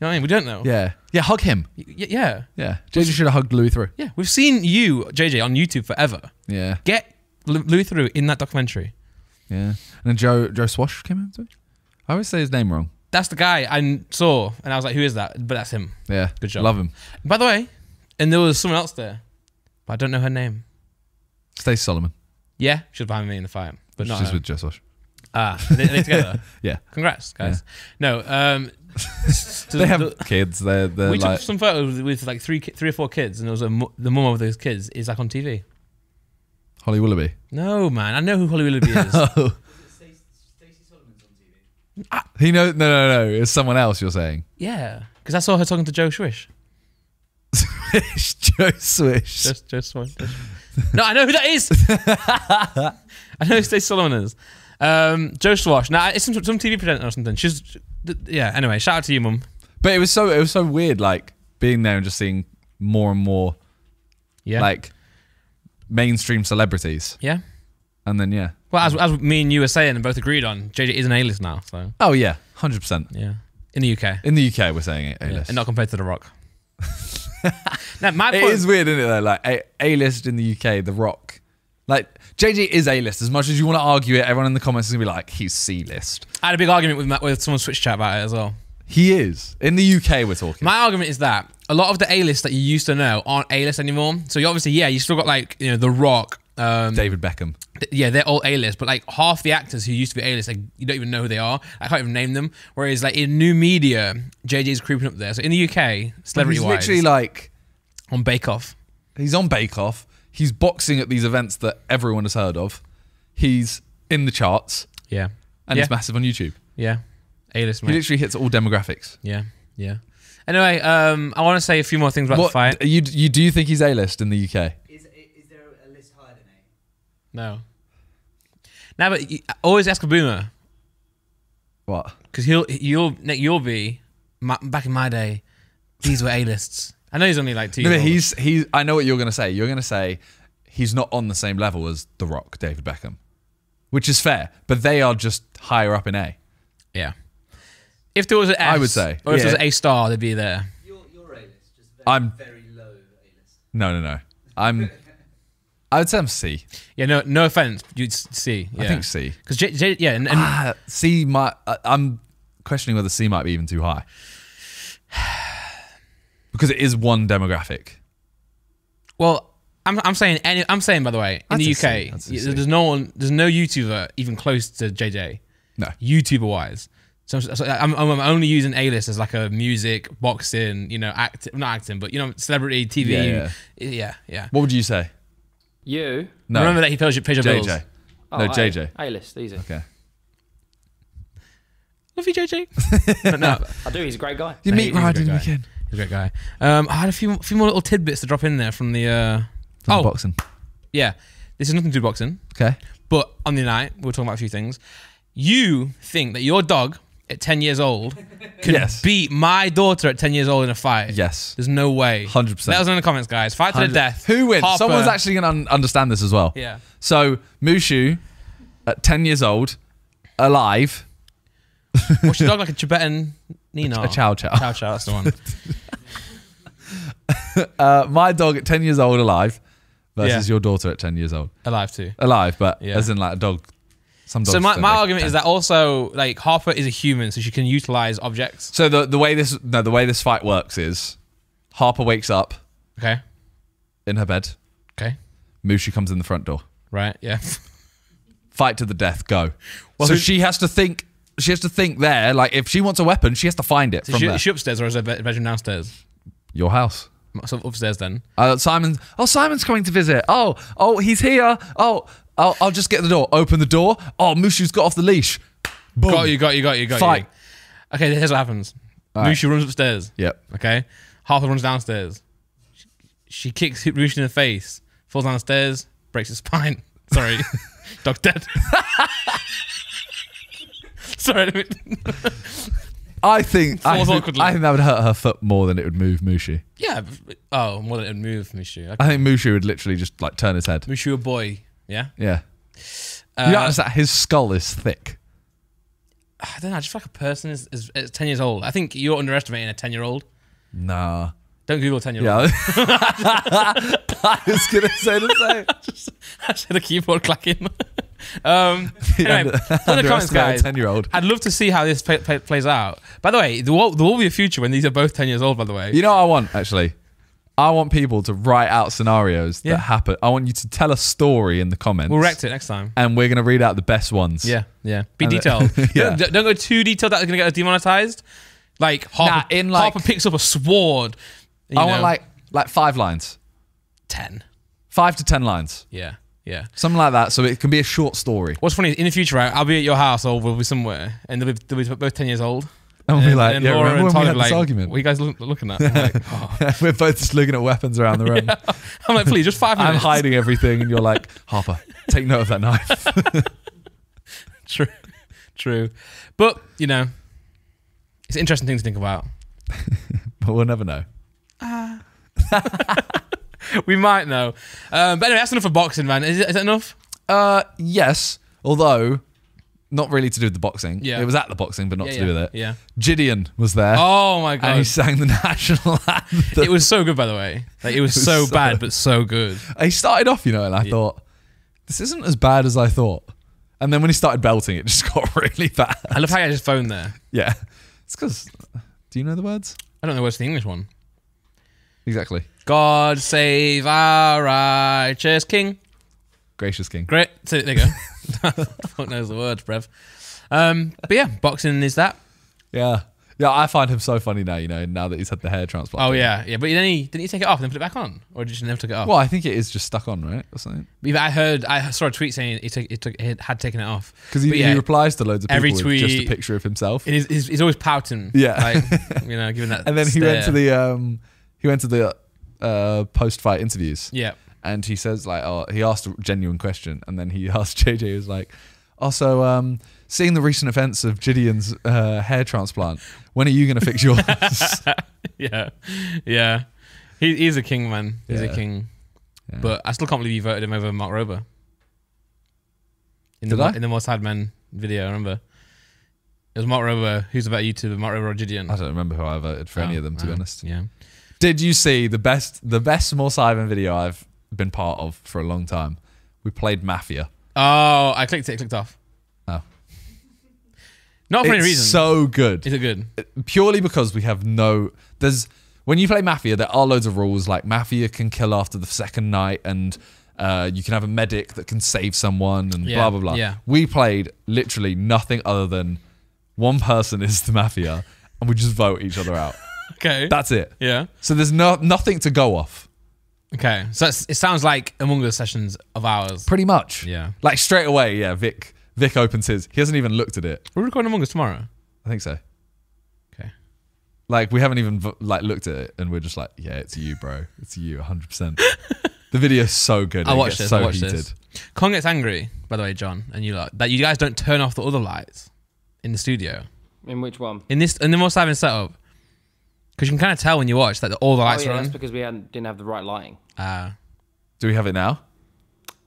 know what I mean? We don't know. Yeah, yeah, hug him. Y- y- yeah. Yeah, JJ should have hugged Louis Theroux. Yeah. We've seen you, JJ, on YouTube forever. Yeah, Get L- Louis Theroux in that documentary. yeah. And then Joe Joe Swash came over to. I always say his name wrong. That's the guy I saw, and I was like, "Who is that?" But that's him. Yeah, Good job. Love him. By the way, and there was someone else there, but I don't know her name. Stacey Solomon. Yeah, she was behind me in the fight, but not She's her. with Joe Swash. ah, they, they together. Yeah, Congrats, guys. No, um, they have the- kids. They're they're we like took some photos with like three, three or four kids, and there was a mu- the mum of those kids is like on TV. Holly Willoughby. No, man, I know who Holly Willoughby is. Oh. He know no no no. It's someone else. You're saying. yeah, because I saw her talking to Joe Swish. It's Joe Swish. Just, just one. no, I know who that is. I know who Stacey Solomon is. Um, Joe Swash. Now it's some, some TV presenter or something. She's, th- yeah. Anyway, shout out to you, mum. But it was so it was so weird, like being there and just seeing more and more Yeah. like mainstream celebrities, yeah. and then yeah. Well, as, as me and you were saying and both agreed on, JJ is an A-list now. So Oh yeah, hundred percent. yeah, in the UK, In the UK, we're saying it. Yeah, A-list. and not compared to The Rock. now my It point is weird, isn't it? Though, like a A-list in the UK, The Rock. Like JJ is A-list. As much as you want to argue it, everyone in the comments is gonna be like, he's C-list. I had a big argument with, my, with someone Switch chat about it as well. He is in the UK. We're talking. My argument is that a lot of the A list that you used to know aren't A-list anymore. So you obviously, yeah, you still got like you know The Rock. Um, David Beckham. yeah, they're all A-list, but like half the actors who used to be A-list, like you don't even know who they are. I can't even name them. Whereas like in new media, JJ's creeping up there. So in the UK, celebrity He's wise, literally like on Bake Off. he's on Bake Off. He's boxing at these events that everyone has heard of. He's in the charts, Yeah, and yeah, he's massive on YouTube. yeah, A-list, He mate. literally hits all demographics. Yeah, yeah. Anyway, um, I want to say a few more things about the What fight. you you do you think he's A-list in the UK? Is, is there a list higher than A? No. Now, but you, always ask a boomer What? because he'll you'll Nick, you'll be my, back in my day. These were A-lists. I know he's only like two. No, years but old. he's he. I know what you're gonna say. You're gonna say he's not on the same level as The Rock, David Beckham, which is fair. But they are just higher up in A. yeah. If there was an S, I would say, or if there was an A star, they'd be there. Your, your A list, just very, I'm- very low A list. No, no, no. I'm. I would say I'm C. Yeah, no, no offense, you'd s- see. Yeah. I think C. Because J, J, yeah, and, and Ah, C might. I- I'm questioning whether C might be even too high. Because it is one demographic. Well, I'm, I'm saying any. I'm saying by the way, in That's the UK, C, that's a y- C. there's no one, there's no YouTuber even close to JJ. No. YouTuber wise. So, so I'm, I'm only using A list as like a music, boxing, you know, act, not acting, but you know, celebrity, TV. Yeah, Yeah, yeah. What would you say? You? No, Remember that he pays your, pays your bills. Oh, No, A- JJ. A-list, easy. Okay. Love you, JJ. but no, I do. He's a great guy. You No, meet he's a Ryan great guy. he's a great guy. Um, I had a few, few more little tidbits to drop in there from the. Uh, oh, boxing. yeah. This is nothing to do with boxing. Okay. But on the night, we were talking about a few things. You think that your dog at 10 years old could Yes. beat my daughter at 10 years old in a fight? Yes. There's no way. 100%. Let us know in the comments, guys. Fight to the death. Who wins? Harper- Someone's actually going to un- understand this as well. Yeah. So Mushu, at ten years old, alive, What's your dog like a Tibetan Nina? a chow chow. Chow chow, that's the one. Uh, my dog at ten years old, alive, versus Yeah. your daughter at ten years old, Alive too. alive, but Yeah. as in like a dog. Some dogs. So my, my argument 10. is that also like Harper is a human, so she can utilize objects. So the the way this no the way this fight works is, Harper wakes up Okay. in her bed. Okay. Mushu comes in the front door. Right. Yeah. Fight to the death. Go. Well, so she has to think. She has to think there. Like if she wants a weapon, she has to find it So from she, there. she upstairs or is her bed- bedroom downstairs? Your house. So upstairs then. Uh, Simon. Oh, Simon's coming to visit. Oh, oh, he's here. Oh, I'll, I'll just get the door. Open the door. Oh, Mushu's got off the leash. Boom. Got you. Got you. Got you. Got Fight. you. Okay. Here's what happens. All right. Mushu runs upstairs. Yep. Okay. Harper runs downstairs. She, she kicks Roosh in the face, falls down the stairs, breaks his spine. Sorry. Dog dead. Sorry. I I think. I Falls think, awkwardly. I think that would hurt her foot more than it would move Mushu. yeah. Oh, more than it would move Mushu. Okay. I think Mushu would literally just like turn his head. Mushu a boy. Yeah. Yeah. Uh, you notice that his skull is thick. I don't know. I just feel like a person is, is, is 10 years old. I think you're underestimating a 10 year old. Nah. Don't Google 10 year Yeah. old. I was gonna say the same. I said a keyboard clacking. Um, anyway, in the comments, guys. ten-year-old. I'd love to see how this play, play, plays out. By the way, there will, there will be a future when these are both 10 years old, by the way. You know what I want actually? I want people to write out scenarios Yeah. that happen. I want you to tell a story in the comments. We'll rect it next time. And we're gonna read out the best ones. Yeah, yeah. Be And detailed. Yeah. don't, don't go too detailed that they're going to get us demonetized. Like Harper, Nah, in like- Harper picks up a sword. I want like like five lines. 10. Five to ten lines. Yeah, yeah. Something like that. So it can be a short story. What's funny is in the future, right? I'll be at your house or we'll be somewhere, and they'll be, they'll be both ten years old. And we'll be like, and yeah, Laura remember and when we Tyler had be this like, argument? What are you guys look, looking at? Like, oh. we're both just looking at weapons around the room. I'm like, please, just five minutes. I'm hiding everything, and you're like, Harper, take note of that knife. True, true. But you know, it's an interesting thing to think about. but we'll never know. Uh. We might know. Um, but anyway, that's enough for boxing, man. Is, it, is that enough? Uh, yes. Although, not really to do with the boxing. Yeah. It was at the boxing, but not yeah, to yeah, do with it. Yeah. JiDion was there, Oh my god. and he sang the national anthem. it was so good, by the way. Like it was, was so, so- bad, but so good. he started off, you know, and I thought, this isn't as bad as I thought. And then when he started belting, it just got really bad. I love how I just phoned there. Yeah. It's because, do you know the words? I don't know what's the English one. Exactly. God save our righteous King. Gracious King. Great. So there you go. Fuck knows the words, brev. Um, but yeah, boxing is that. Yeah. Yeah, I find him so funny now, you know, now that he's had the hair transplant. Oh yeah, yeah. But then he didn't he take it off and then put it back on, or did you never took it off? Well, I think it is just stuck on, right? Or something. But I heard, I saw a tweet saying he took, he took, he had taken it off. Because he, yeah, he replies to loads of people every with just a picture of himself. He's, he's, he's always pouting. Yeah. like you know, giving that. and then he went to the um he went to the uh post fight interviews yeah. and he says like oh he asked a genuine question and then he asked JJ he was like also um seeing the recent events of JiDion's uh, hair transplant when are you going to fix yours yeah, yeah. He, he's a king, man. He's Yeah. a king. Yeah. But I still can't believe you voted him over Mark Rober. In the Did I? in the MoreSidemen video, I remember. It was Mark Rober. Who's about YouTuber? Mark Rober or Gideon? I don't remember who I voted for any Oh, of them to be honest Yeah. Did you see the best the best MoreSidemen video I've been part of for a long time we played Mafia Oh, I clicked it. It clicked off. Oh. Not for any it's reason. so good Is it good? purely because we have no there's when you play Mafia, there are loads of rules. Like Mafia can kill after the second night, and uh, you can have a medic that can save someone, and Yeah, blah blah blah. yeah. We played literally nothing other than one person is the Mafia, and we just vote each other out. Okay. That's it. yeah. So there's no nothing to go off. Okay. So it's, it sounds like Among Us sessions of ours. Pretty much. Yeah. Like straight away, yeah. Vic Vic opens his. He hasn't even looked at it. We're recording Among Us tomorrow. I think so. Okay. Like we haven't even like looked at it, and we're just like, yeah, it's you, bro. It's you, 100. percent The video's so good. I watched gets this. So I watched heated. this. Con gets angry, by the way, John, and you lot, that you guys don't turn off the other lights in the studio. In which one? In this, in the most having setup, because you can kind of tell when you watch that all the Oh lights yeah, are that's on. because we hadn't, didn't have the right lighting. Ah. Do we have it now?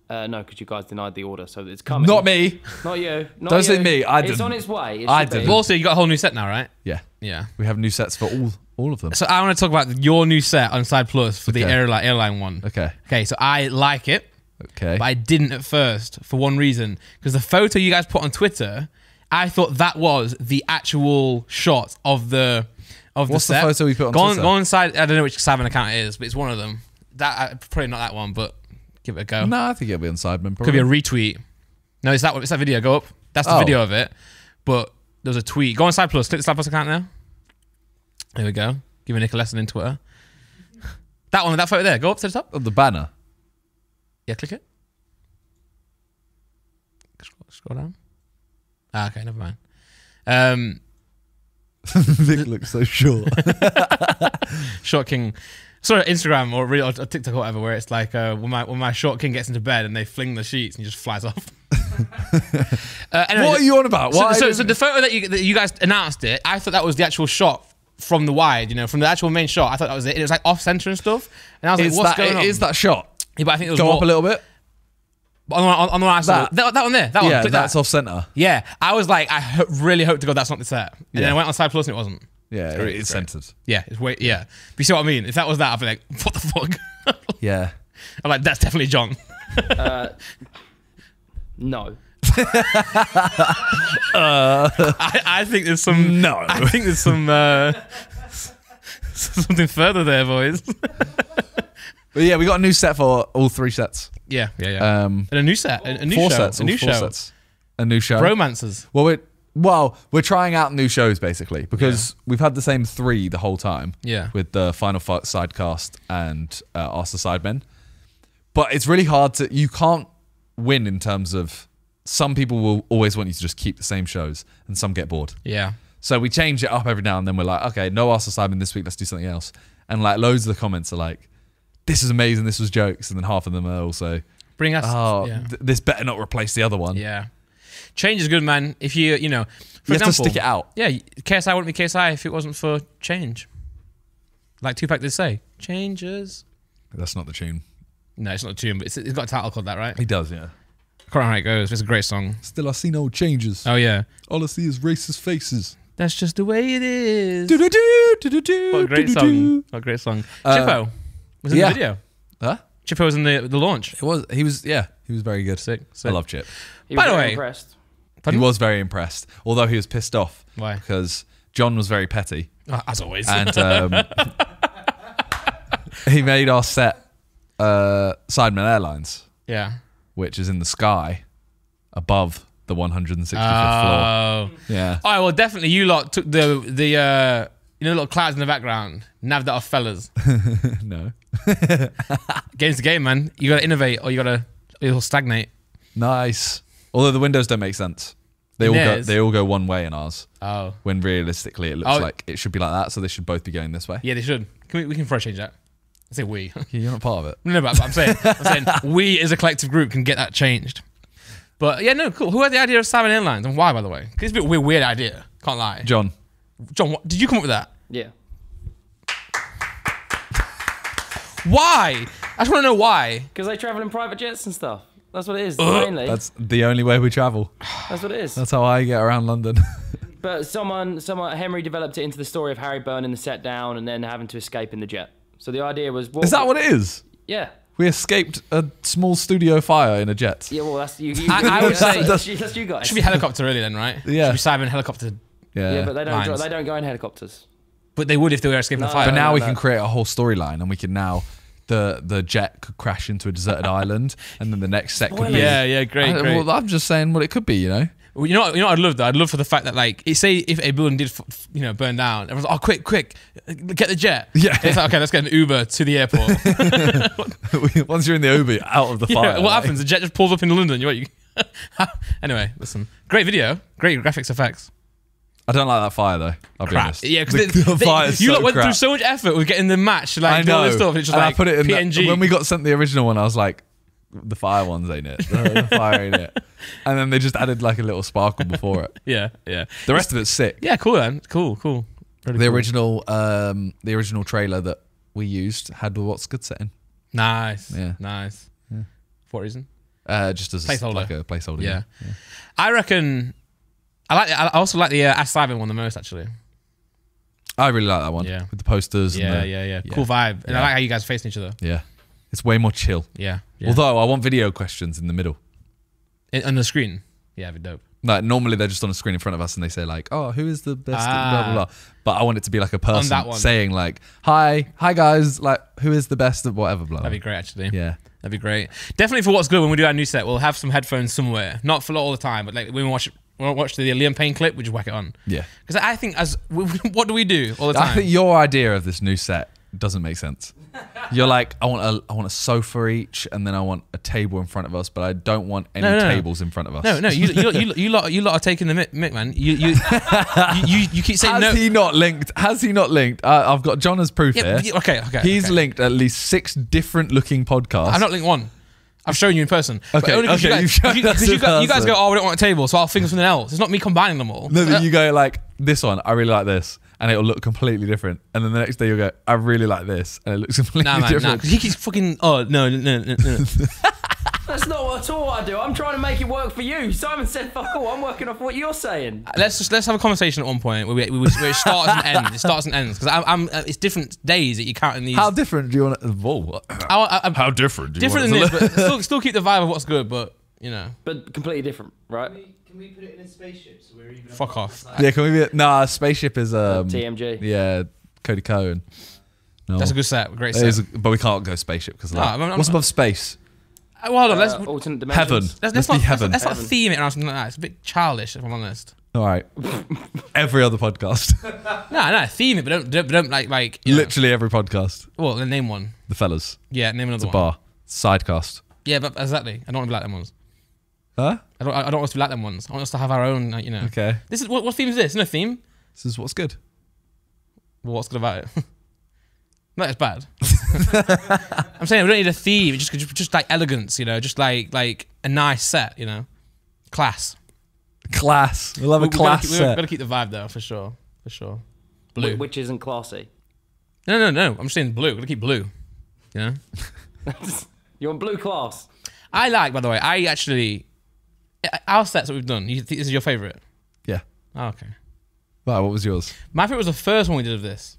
Uh, no, because you guys denied the order, so it's coming. Not me. Not you. Not Don't say you. me, I It's didn't. on its way. It I didn't. Also, you got a whole new set now, right? Yeah, Yeah. we have new sets for all all of them. So I want to talk about your new set on Side Plus for the airline airline one. Okay. Okay, so I like it, Okay. but I didn't at first for one reason because the photo you guys put on Twitter, I thought that was the actual shot of the of What's the the photo we put on go Twitter? go inside. I don't know which Savin account it is, but it's one of them. That uh, probably not that one, but give it a go. no, I think it'll be on Sidemen. Could be a retweet. No, it's that one. It's that video. Go up. That's the Oh. video of it. But there's a tweet. Go on Side Plus. Click the Side Plus account now. There we go. Give me Nick a lesson in Twitter. That one, that photo there. Go up to the top. oh, the banner. Yeah, click it. Scroll, scroll down. Ah, okay, never mind. Um, Vic looks so short. Short King. Sorry, Instagram or, re- or TikTok or whatever, where it's like uh, when my when my Short King gets into bed and they fling the sheets and he just flies off. uh, anyway, what are you on about? So, so, so the photo that you, that you guys announced it, I thought that was the actual shot from the wide, you know, from the actual main shot. I thought that was it. It was like off center and stuff, and I was like, "What's that, going on?" is that shot? Yeah, but I think it was Go more, up a little bit. On the one, on, on the one I saw, That. that, that one there, that one. yeah, click that's that. off center. Yeah, I was like, I ho- really hope to God that's not the set, and then Yeah. I went on Side Plus and it wasn't. Yeah, Great, it is great. centered. Yeah, it's way, yeah. But you see what I mean? If that was that, I'd be like, what the fuck? Yeah. I'm like, that's definitely John. No. I, I think there's some. No. I think there's some. Uh, something further there, boys. But yeah, we got a new set for all three sets. Yeah, yeah, yeah. Um, and a new set, a, a new four show, sets. a new four show. sets. A new show. Romances. Well, we're well, we're trying out new shows basically because we've had the same three the whole time. Yeah. With the final fight sidecast and uh, Ask the Sidemen, but it's really hard to. You can't win in terms of. Some people will always want you to just keep the same shows, and some get bored. Yeah. So we change it up every now and then. We're like, okay, no Ask the Sidemen this week. Let's do something else. And like loads of the comments are like, "This is amazing. This was jokes," and then half of them are also, Bring us. "Oh, yeah. th- this better not replace the other one." yeah. Change is good, man. If you, you know, for You have to stick it out. Yeah, KSI wouldn't be KSI if it wasn't for change. Like Tupac did say, changes. That's not the tune. No, it's not a tune, but it's, it's got a title called that, right? He does, yeah. I can't remember how it goes. It's a great song. Still, I see no changes. Oh yeah, All I see is racist faces. that's just the way it is. Do-do-do, do-do-do, What a great do-do-do. song! What a great song. Uh, Chippo was in yeah. the video. Huh? Chippo was in the the launch. It was. He was. Yeah, he was very good. Sick. sick. I love Chip. He By was the very way- impressed. Pardon? He was very impressed, although he was pissed off Why? because John was very petty, Oh, as always. and um, he made our set uh, Sidemen Airlines, yeah. which is in the sky above the 165th floor. Oh. Yeah. All right. Well, definitely you lot took the the uh, you know the little clouds in the background. Nav that off, fellas. no. Game's the game, man. You gotta innovate, or you gotta it'll stagnate. Nice. Although the windows don't make sense. They all go. They all go one way in ours. Oh. When realistically it looks Oh. like it should be like that, so they should both be going this way. Yeah, they should. Can we, we can first change that. I say we. You're not part of it. no, but I'm saying, I'm saying we as a collective group can get that changed. But yeah, no, cool. Who had the idea of Sidemen Airlines and why, by the way? 'Cause it's a bit weird, weird idea. Can't lie. John, John, what, did you come up with that? Yeah. Why? I just want to know why. Because they travel in private jets and stuff. That's what it is, mainly. That's, that's the only way we travel. That's what it is. That's how I get around London. But someone, someone, Henry developed it into the story of Harry burning the set down and then having to escape in the jet. So the idea was, what, is that what it is? Yeah. We escaped a small studio fire in a jet. Yeah. Well, that's you. you I- I would say- that's, you- that's you guys. Should be helicopter, really, then, right? Yeah. Should be Sidemen helicopter. Yeah. yeah, but they don't. Lines. They don't go in helicopters. But they would if they were escaping No, the fire. But now no, we no. can create a whole storyline, and we can now the the jet could crash into a deserted island, and then the next set could be. yeah, yeah, great, I- great. Well, I'm just saying what it could be, you know. Well, you know, what, you know, what I'd love though. I'd love for the fact that like, it, say if a building did, f- f- you know, burn down, everyone's like, oh, quick, quick, get the jet. Yeah. It's like, okay, let's get an Uber to the airport. Once you're in the Uber, you're out of the yeah, fire. what like- happens? The jet just pulls up in London. You what? You anyway, listen, great video, great graphics effects. I don't like that fire though. I'll be honest. Yeah, the, because the fire's you so lot went crap. through so much effort with getting the match, like I doing all this stuff. And it's just and like I put it in the- PNG. when we got sent the original one. I was like, the fire ones ain't it? The, the fire ain't it? And then they just added like a little sparkle before it. yeah, yeah, The rest of it's sick. yeah. Cool, man. Cool, cool. Really The cool. original, um, the original trailer that we used had the what's good setting. Nice. Yeah. Nice. For what reason? Uh, just as Placeholder. like a placeholder. Yeah. I reckon. I like. I also like the uh, Ask Sidemen one the most actually. I really like that one. Yeah. With the posters. Yeah, and the, yeah, yeah, yeah. Cool vibe, and Yeah. I like how you guys are facing each other. Yeah. It's way more chill. Yeah. yeah. Although I want video questions in the middle. In, on the screen. Yeah, it'd be dope. Like normally they're just on a screen in front of us and they say like, "Oh, who is the best?" Ah. Blah blah blah. But I want it to be like a person that one. saying like, "Hi, hi guys, like who is the best at whatever." Blah. That'd be great actually. Yeah. That'd be great. Definitely for what's good when we do our new set, we'll have some headphones somewhere. Not for all the time, but like when we watch we watch the Liam Payne clip, we just whack it on. Yeah. Because I think as what do we do all the I time? think your idea of this new set doesn't make sense. You're like, I want a, I want a sofa each, and then I want a table in front of us, but I don't want any No, no, no. tables in front of us. no, no, you you you you lot you lot are taking the mic, mic man. You you you, you, you keep saying Has no. he not linked? Has he not linked? Uh, I've got John as proof Yeah, here. okay, okay. He's okay. linked at least six different looking podcasts. I'm not linked one. I've shown you in person. Okay, only okay, you you've guys, shown you, you guys, you guys go, oh, we don't want a table, so I'll think of something else. It's not me combining them all. No, Uh, but you go like this one. I really like this, and it'll look completely different. And then the next day you'll go, I really like this, and it looks completely Nah, man, nah. different. Because he keeps fucking. Oh no, no, no, no. no. That's not at all what I do. I'm trying to make it work for you. Simon said, "Fuck all." I'm working off what you're saying. let's just let's have a conversation at one point where, we, where it starts and ends. It starts and ends because I'm, I'm uh, it's different days that you count in these. How different do you want? To, whoa, I, I, how different? Do you different want than it to this, but still, still keep the vibe of what's good. But you know, But completely different, right? Can we, can we put it in a spaceship so we're even Fuck off. the look? side? Yeah, can we be? Nah, spaceship is um. TMG. Yeah, Cody Cohen. No, that's a good set, great set. a- but we can't go spaceship because No, I'm- I'm- what's above space? Well, hold on, let's Uh, alternate dimensions. Heaven. let's, Let's let's be not heaven. Let's, let's not theme it around something like that. It's a bit childish, if I'm honest. All right. every other podcast, No, no, theme it, but don't don't, don't like like you know. literally every podcast. Well, then name one. The fellas, Yeah, name another it's a one. bar, sidecast. Yeah, but exactly. I don't want to be like them ones. Huh? I don't. I don't want us to be like them ones. I want us to have our own. Like, you know. Okay. This is what, what theme is this? No theme. This is what's good. Well, what's good about it? Not as bad. I'm saying we don't need a theme. Just, just, just like elegance, you know. Just like, like a nice set, you know. Class. Class. We'll have a We- we class gotta set. We've got to keep the vibe though, for sure, for sure. Blue. Which isn't classy. No, no, no. I'm just saying blue. We're gonna keep blue. You know. You're on blue class. I like, by the way. I actually, our sets that we've done. You think this is your favorite? Yeah. Oh, okay. Wow, what was yours? My favorite was the first one we did of this.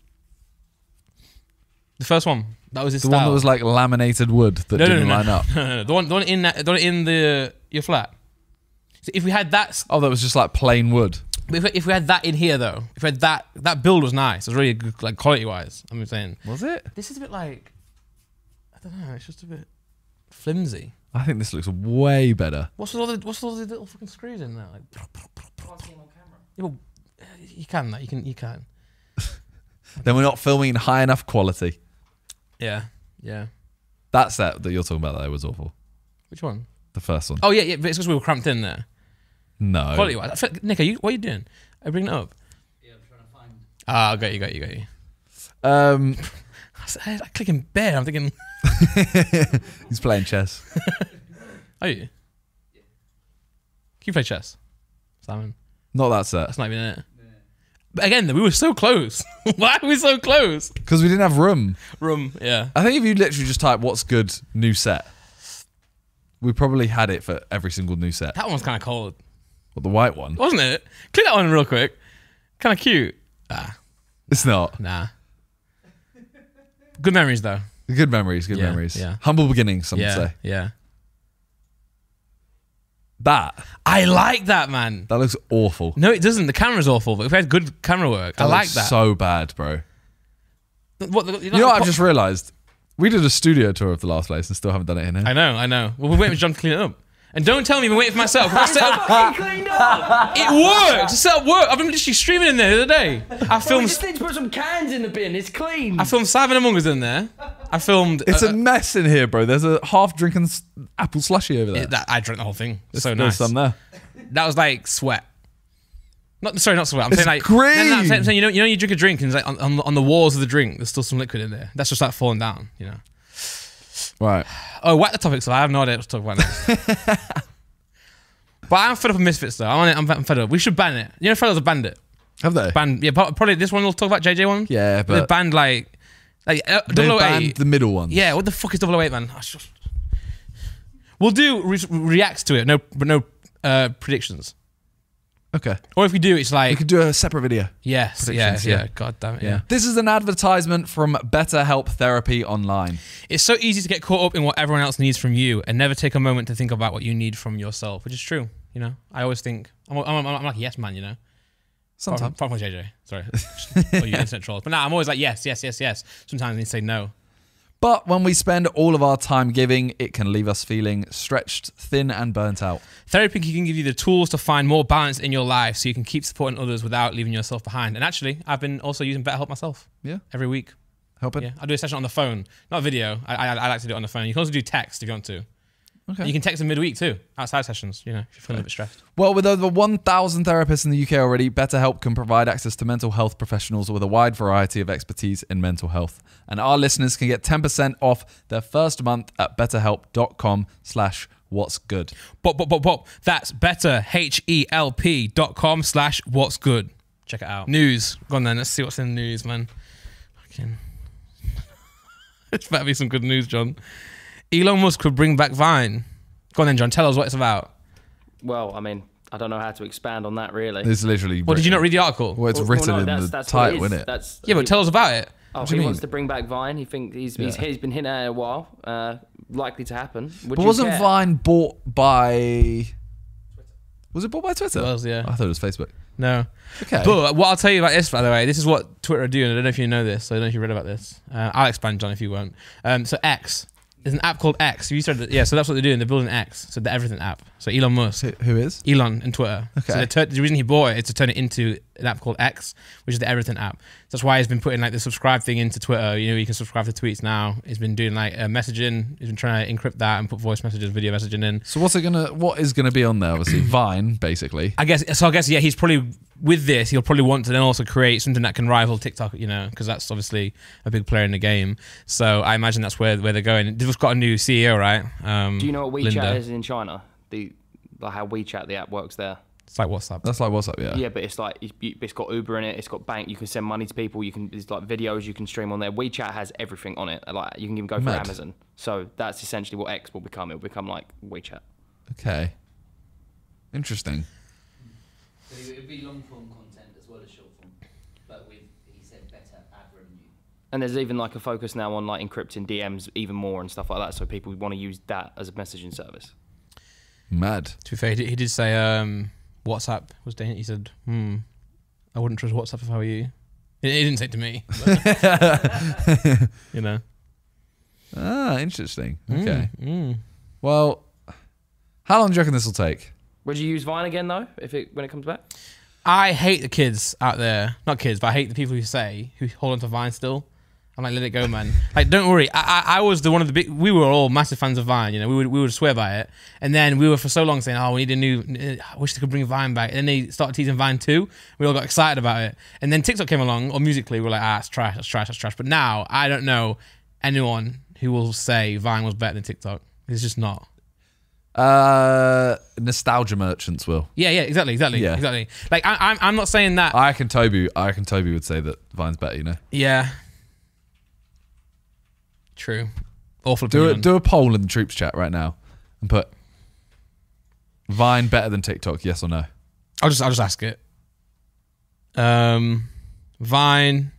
The first one. That was his The style. one that was like laminated wood that no, no, didn't no, no, line up. no, no, no. The one, the one in that, the one in the your flat. So if we had that, Oh, that was just like plain wood. if we, if we had that in here though, if we had that, that build was nice. It was really good, like quality wise. I'm saying Was it? this is a bit like, I don't know. It's just a bit flimsy. I think this looks way better. What's with all the what's with all the little fucking screws in there? Like, Can't see him on camera. yeah, well, uh, you can that. You can. You can. Then we're not filming in high enough quality. Yeah. Yeah. That set that you're talking about there was awful. Which one? The first one. Oh yeah, yeah. But it's because we were cramped in there. No. Quality wise. Nick, are you what are you doing? I bring it up. Yeah, I'm trying to find. Ah, I got you, got you, got you. Um, I, was- I, I click in bed. I'm thinking, he's playing chess. are you? Can you play chess, Simon? Not that set. That's not even it. Again, we were so close. Why are we so close? Because we didn't have room. Room, yeah. I think if you literally just type what's good new set, we probably had it for every single new set. That one's kind of cold, What the white one? wasn't it? Click that one real quick. Kind of cute. Ah, It's not. nah. Good memories though. Good memories, good Yeah, memories. yeah. Humble beginnings, some yeah, would say. yeah. That I like that, man. that looks awful. No, it doesn't. The camera's awful, but if we had good camera work, I That like that. So bad, bro. what, the- You know what I've just realised? We did a studio tour of the last place and still haven't done it in here. I know, I know. Well, we're waiting for John to clean it up. And don't tell me we're waiting for myself. I set up, it works. The setup worked. I've been literally streaming in there the other day. I Well, we filmed. just need to put some cans in the bin. It's clean. I filmed Sidemen Among Us in there. I filmed. It's uh, a mess in here, bro. There's a half drinking apple slushy over there. uh, that, I drank the whole thing. It's so There's nice. some there. That was like sweat. Not sorry, not sweat. I'm It's saying like green. No, no, I'm saying, I'm saying, you know, you know, you drink a drink and it's like on, on, on the walls of the drink, there's still some liquid in there. That's just like falling down. You know. Right. Oh, whack the topic, so I have no idea what to talk about next. but I'm fed up with Misfits though. I'm, on it, I'm, I'm fed up. We should ban it. You know, fellas have banned it. Have they? Banned, yeah, probably this one we'll talk about JJ one. Yeah, they but banned like like uh, they 008. banned the middle ones. Yeah, what the fuck is 008, man? Just- We'll do re- reacts to it, no, but no uh, predictions. Okay. Or if we do, it's like We could do a separate video. yes, yeah, yeah, yeah. God damn it, Yeah. yeah. This is an advertisement from BetterHelp Therapy Online. It's so easy to get caught up in what everyone else needs from you and never take a moment to think about what you need from yourself, which is true. You know, I always think I'm, I'm, I'm like a yes man. You know, apart from, Sometimes. apart from JJ. Sorry, or you internet trolls. But now I'm always like yes, yes, yes, yes. Sometimes I need to say no. But when we spend all of our time giving, it can leave us feeling stretched, thin, and burnt out. Therapy can give you the tools to find more balance in your life, so you can keep supporting others without leaving yourself behind. And actually, I've been also using BetterHelp myself Yeah. every week. Help it. Yeah, I do a session on the phone, not video. I, I, I like to do it on the phone. You can also do text if you want to. Okay. You can text in midweek too, outside sessions. You know, if you're feeling a bit stressed. Well, with over 1,000 therapists in the UK already, BetterHelp can provide access to mental health professionals with a wide variety of expertise in mental health. And our listeners can get 10% off their first month at betterhelp.com slash what's good. Bop, bop, bop, bop. That's better, H-E-L-P dot com slash what's good. Check it out. News. Go on then. Let's see what's in the news, man. Fucking. it's better be some good news, John. Elon Musk could bring back Vine. Go on then, John. Tell us what it's about. well, I mean, I don't know how to expand on that really. It's literally. Well, did you not read the article? Well, it's Well, well, written no, in that's- the that's what it title, is. isn't it? That's, yeah, but tell us about it. Oh, do he you wants mean? to bring back Vine. He think he's he's, he's been hinting at it a while. Uh, likely to happen. Would But you wasn't care? Vine bought by. Was it bought by Twitter? It was, yeah. I thought it was Facebook. No. Okay. But what I'll tell you about this, by the way, this is what Twitter are doing. I don't know if you know this. I don't know if you read about this. Uh, I'll expand, John, if you won't. Um, so X. There's an app called X. You started, yeah. So that's what they're doing. They're building X. So the everything app. So Elon Musk, Who- who is? Elon, and Twitter. Okay. So the, tur- the reason he bought it is to turn it into an app called X, which is the everything app. So that's why he's been putting like the subscribe thing into Twitter. You know, you can subscribe to tweets now. He's been doing like uh, messaging. He's been trying to encrypt that and put voice messages, video messaging in. So what's it gonna? What is gonna be on there? Obviously, Vine, basically. I guess so. I guess yeah, he's probably with this. He'll probably want to then also create something that can rival TikTok. You know, because that's obviously a big player in the game. So I imagine that's where where they're going. They've just got a new CEO, right? Um, Do you know what WeChat Linda. is in China? The like how WeChat the app works there. It's like WhatsApp. That's like WhatsApp, yeah. Yeah, but it's like it's- it's got Uber in it. It's got bank. You can send money to people. You can there's like videos you can stream on there. WeChat has everything on it. Like you can even go for Mad. Amazon. So that's essentially what X will become. It will become like WeChat. Okay. Interesting. So it would be long form content as well as short form, but with he said better ad revenue. And there's even like a focus now on like encrypting DMs even more and stuff like that. So people want to use that as a messaging service. Mad. to be fair, he did, he did say um, WhatsApp was dangerous. He said, "Hmm, I wouldn't trust WhatsApp if I were you." He, he didn't say it to me. but, you know. Ah, interesting. Okay. Mm, mm. Well, how long do you reckon this will take? Would you use Vine again though, if it when it comes back? I hate the kids out there. Not kids, but I hate the people who say who hold on to Vine still. I'm like, let it go, man. Like, don't worry. I, I, I was the one of the big. We were all massive fans of Vine. You know, we would we would swear by it. And then we were for so long saying, oh, we need a new. I wish they could bring Vine back. And then they started teasing Vine too. We all got excited about it. And then TikTok came along, or Musical.ly, we we're like, ah, it's trash, it's trash, it's trash. But now I don't know anyone who will say Vine was better than TikTok. It's just not. Uh, nostalgia merchants will. Yeah, yeah, exactly, exactly, Yeah. exactly. Like I, I'm, I'm not saying that. I reckon Toby. I reckon Toby would say that Vine's better. You know. Yeah. True. Awful Do a, opinion. do a poll in the troops chat right now, and put Vine better than TikTok. Yes or no? I'll just I'll just ask it. Um, Vine.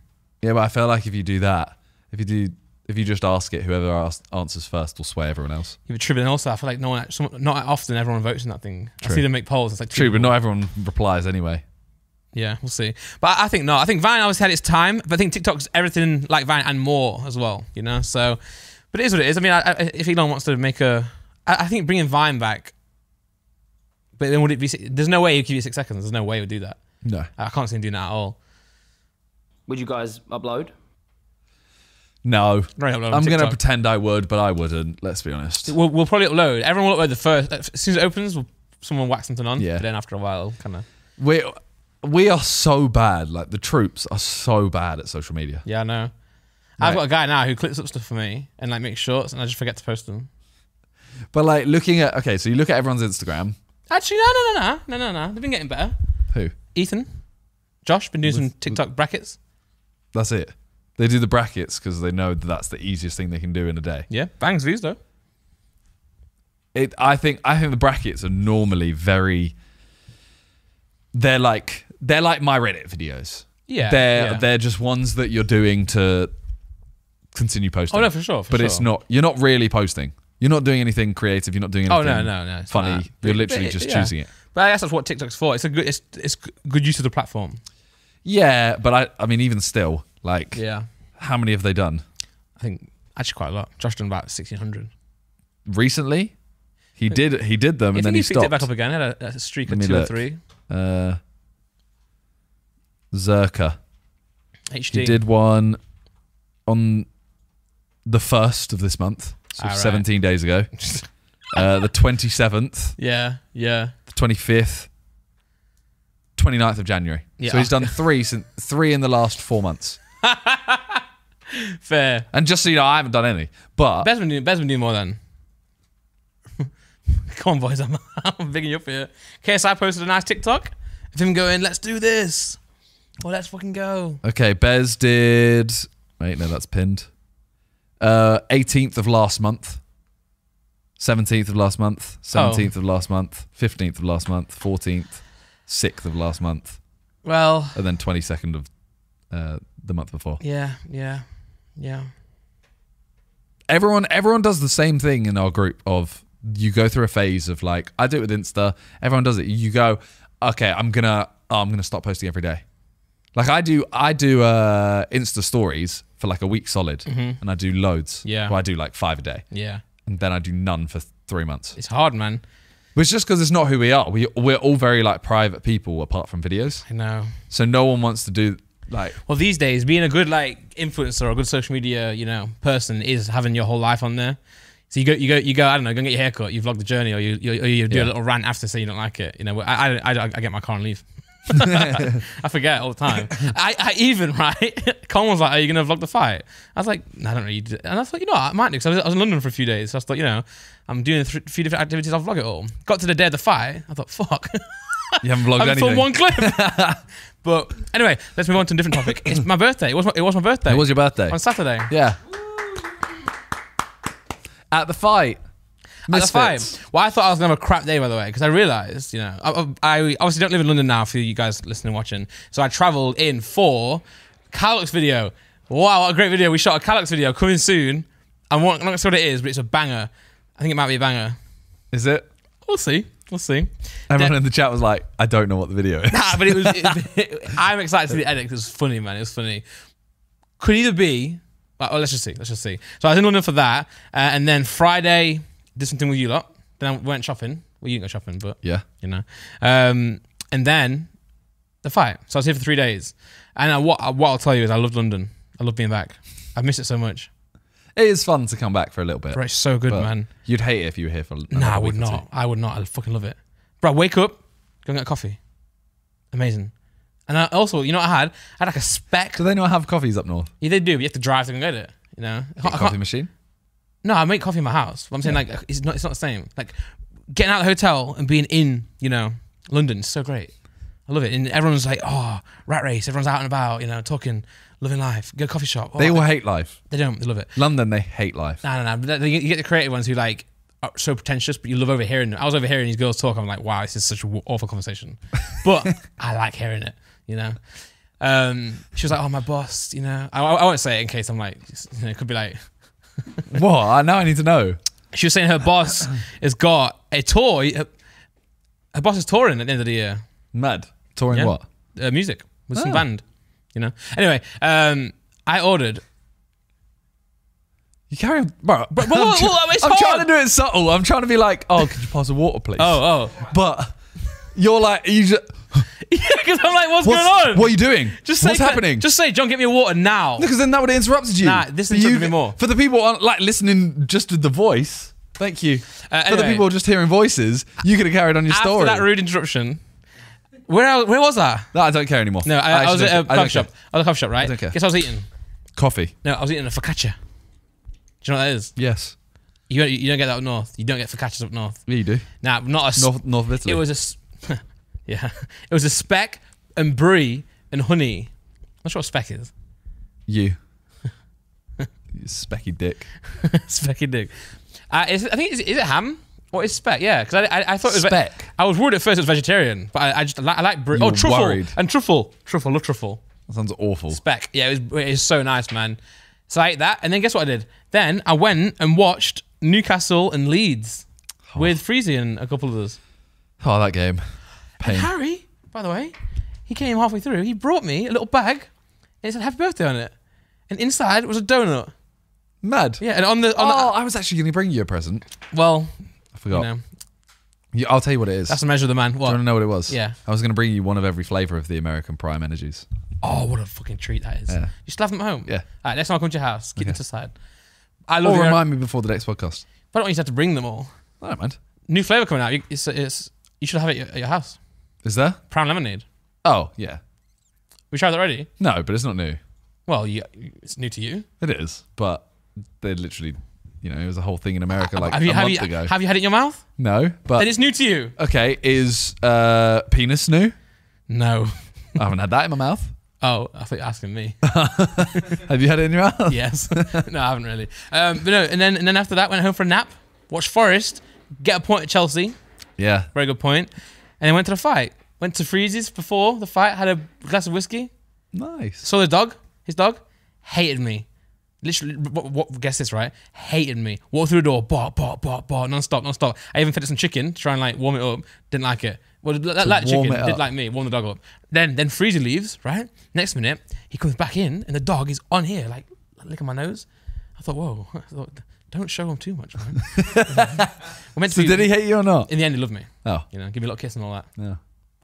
Yeah, but I feel like if you do that, if you do if you just ask it, whoever ask, answers first will sway everyone else. Yeah, but true, but then also I feel like no one, some, not often everyone votes in that thing. I True. see them make polls. It's like True, but not everyone replies anyway. Yeah, we'll see. But I I think no. I think Vine always had its time, but I think TikTok's everything like Vine and more as well. You know, so but it is what it is. I mean, I, I, if Elon wants to make a, I, I think bringing Vine back. But then would it be? There's no way he'd give you six seconds. There's no way he would do that. No. I can't see him doing that at all. Would you guys upload? No. Right, upload I'm going to pretend I would, but I wouldn't. Let's be honest. We'll, we'll probably upload. Everyone will upload the first. As soon as it opens, we'll, someone whacks something on. Yeah. But then after a while, kind of. We we are so bad. Like the troops are so bad at social media. Yeah, I know. I've got a guy now who clips up stuff for me and like makes shorts, and I just forget to post them. But like looking at okay, so you look at everyone's Instagram. Actually, no, no, no, no, no, no, no. They've been getting better. Who? Ethan, Josh, been doing some TikTok brackets. That's it. They do the brackets because they know that that's the easiest thing they can do in a day. Yeah, bangs views though. It. I think. I think the brackets are normally very. They're like they're like my Reddit videos. Yeah, they're yeah. they're just ones that you're doing to continue posting. Oh no, for sure. For but sure. it's not. You're not really posting. You're not doing anything creative. You're not doing anything. Oh no, no, no. funny. You're literally but just yeah. choosing it. But I guess that's what TikTok's for. It's a good. It's it's good use of the platform. Yeah, but I. I mean, even still, like, Yeah, how many have they done I think actually quite a lot. Josh done about sixteen hundred. recently? He did. He did them, I and then he he picked it stopped. back up again. Had a, a streak of two or three. Uh, Zerkaa. HD. He did one on the first of this month, so Ah, right. 17 days ago. uh, the 27th, Yeah, yeah. the 25th, 29th of January. Yeah. So he's done three since three in the last four months. Fair. And just so you know, I haven't done any. But Besman been doing. Bez more than. Come on, boys. I'm, I'm bigging you up here. KSI posted a nice TikTok of him going, "Let's do this." Oh, let's fucking go. okay, Bez did. Wait, no, that's pinned. Uh, 18th of last month. 17th of last month, 17th of last month, 15th of last month, 14th, 6th of last month, Well, and then 22nd of uh, the month before. yeah, yeah, yeah. everyone everyone does the same thing in our group of you go through a phase of like I do it with Insta. Everyone does it. You go, okay, I'm gonna oh, I'm gonna stop posting every day. Like I do I do uh Insta stories for like a week solid and I do loads. Yeah. Well, I do like five a day. Yeah, And then I do none for three months. it's hard, man. But it's just because it's not who we are. We we're all very like private people apart from videos. I know. So no one wants to do like Well, these days, being a good like influencer or a good social media, you know, person is having your whole life on there. So you go, you go, you go. I don't know, go and get your haircut. You vlog the journey, or you, you, or you do Yeah. a little rant after, say you don't like it. You know, I, I, I, I get my car and leave. I forget all the time. I, I even right. Colin was like, "Are you gonna vlog the fight?" I was like, "No, I don't really." Do it." And I thought, you know, what, I might do because I was, I was in London for a few days. So I thought, you know, I'm doing a th- few different activities. I'll vlog it all. Got to the day of the fight. I thought, fuck. you haven't vlogged I anything. filmed one clip. but anyway, let's move on to a different topic. It's my birthday. It was my, it was my birthday It was your birthday. on Saturday. Yeah. At the fight. At the fight. Misfits. Well, I thought I was gonna have a crap day, by the way, because I realized, you know, I, I obviously don't live in London now. For you guys listening and watching, so I travelled in for Calux video. Wow, what a great video! We shot a Calux video coming soon. I'm not gonna say what it is, but it's a banger. I think it might be a banger. Is it? We'll see. We'll see. Everyone in the chat was like, I don't know what the video is. Nah, but it was. It, I'm excited to see the edit 'cause it was funny, man. It was funny. Could either be. Well, let's just see. Let's just see. So I was in London for that, uh, and then Friday did something with you lot. Then I went shopping. Well, you didn't go shopping, but yeah. you know. Um, and then the fight. So I was here for three days, and uh, what what I'll tell you is I loved London. I love being back. I miss it so much. It is fun to come back for a little bit. Bro, it's so good, man. You'd hate it if you were here for another Nah, I would not. I would not. I fucking love it. Bro, wake up, go and get a coffee. Amazing. And I also, you know what I had? I had like a spec. Do they not have coffees up north? Yeah, they do, but you have to drive to go and get it. You know, Get a I coffee machine? No, I make coffee in my house. But I'm saying like it's not. It's not the same. Like getting out of the hotel and being in, you know, London is so great. I love it, and everyone's like, "Oh, rat race!" Everyone's out and about, you know, talking, living life. Go coffee shop. Oh, They all hate life. they don't. They love it. London, they hate life. No, no, no. You get the creative ones who like are so pretentious, but you love overhearing them. I was overhearing these girls talk. I'm like, wow, this is such an awful conversation, but I like hearing it. You know. Um, she was like, "Oh, my boss," you know. I, I won't say it in case I'm like, you know, it could be like, what? Now I need to know. She was saying her boss has got a tour. Her, her boss is touring at the end of the year. Mad. Touring Yeah. what? Uh, music with some Oh. band. You know. Anyway, um, I ordered. You carry on, bro. but- I'm, but- tr- well, it's I'm trying to do it subtle. I'm trying to be like, oh, could you pass a water, please? Oh, oh, but you're like, you just, yeah. Because I'm like, what's, what's, going on? what are you doing? just say, what's happening? Just say, John, get me a water now. because then that would have interrupted you. Nah, this interrupted you- me more. For the people on, like listening just with the voice. Thank you. Uh, For the anyway. people just hearing voices, you could have carried on your After story. that rude interruption, where I, where was I? no, I don't care anymore. No, I, I, was at a coffee shop. care. I was at a coffee shop, right? I don't care. Guess I was eating? Coffee. No, I was eating a focaccia. Do you know what that is? Yes. You don't, you don't get that up north. You don't get focaccias up north. Yeah, you do. Nah, not a. North, North of Italy. It was a. yeah, it was a speck and brie and honey. Not sure what speck is. you. you specky dick. Specky dick. Uh, I think is, is it ham? What is speck? Yeah, because I, I, I thought it was Speck. I was worried at first it was vegetarian, but I, I just I like, I like brie. Oh, truffle worried. and truffle, truffle, love truffle. That sounds awful. Speck. Yeah, it was, it was so nice, man. So I ate that, and then guess what I did? Then I went and watched Newcastle and Leeds with Freezy and a couple of us. Oh, that game. Pain. Harry, by the way, he came halfway through. He brought me a little bag, and it said "Happy Birthday" on it, and inside was a donut. Mad. Yeah, and on the on Oh, I was actually going to bring you a present. well, I you forgot. know, Yeah, I'll tell you what it is. that's the measure of the man. What? Do you want to know what it was? Yeah. I was going to bring you one of every flavour of the American Prime Energies. Oh, what a fucking treat that is! Yeah. You still have them at home. Yeah. All right, next time I come to your house, keep them Okay. to the side. I love Or you. remind me before the next podcast. But I don't want you to have to bring them all. I don't mind. New flavor coming out. You, it's, it's, you should have it at your house. Is there? Brown lemonade. Oh, yeah. We tried that already. No, but it's not new. Well, you, it's new to you. It is, but they literally, you know, it was a whole thing in America like have you a have month you ago. have you had it in your mouth? no, but Then it's new to you. okay. Is uh, penis new? No. I haven't had that in my mouth. Oh, I thought you were asking me. Have you had it in your mouth? yes. no, I haven't really. Um, but no, and then and then after that, went home for a nap, watched Forest, get a point at Chelsea, Yeah. very good point, and then went to the fight. Went to Freeze's before the fight, had a glass of whiskey, Nice. saw the dog, his dog, hated me. Literally, what, what, guess this right? Hated me. Walked through the door, bark, bark, bark, bark, non-stop, non-stop. I even fed it some chicken to try and like warm it up. Didn't like it. Well, that, that chicken did like me, warm the dog up. Then, then Freezy leaves. Right. Next minute, he comes back in, and the dog is on here, like licking my nose. I thought, whoa. I thought, don't show him too much, man. We're meant to So be. did he hate you or not? In the end, he loved me. Oh, You know, give me a little kiss and all that. yeah.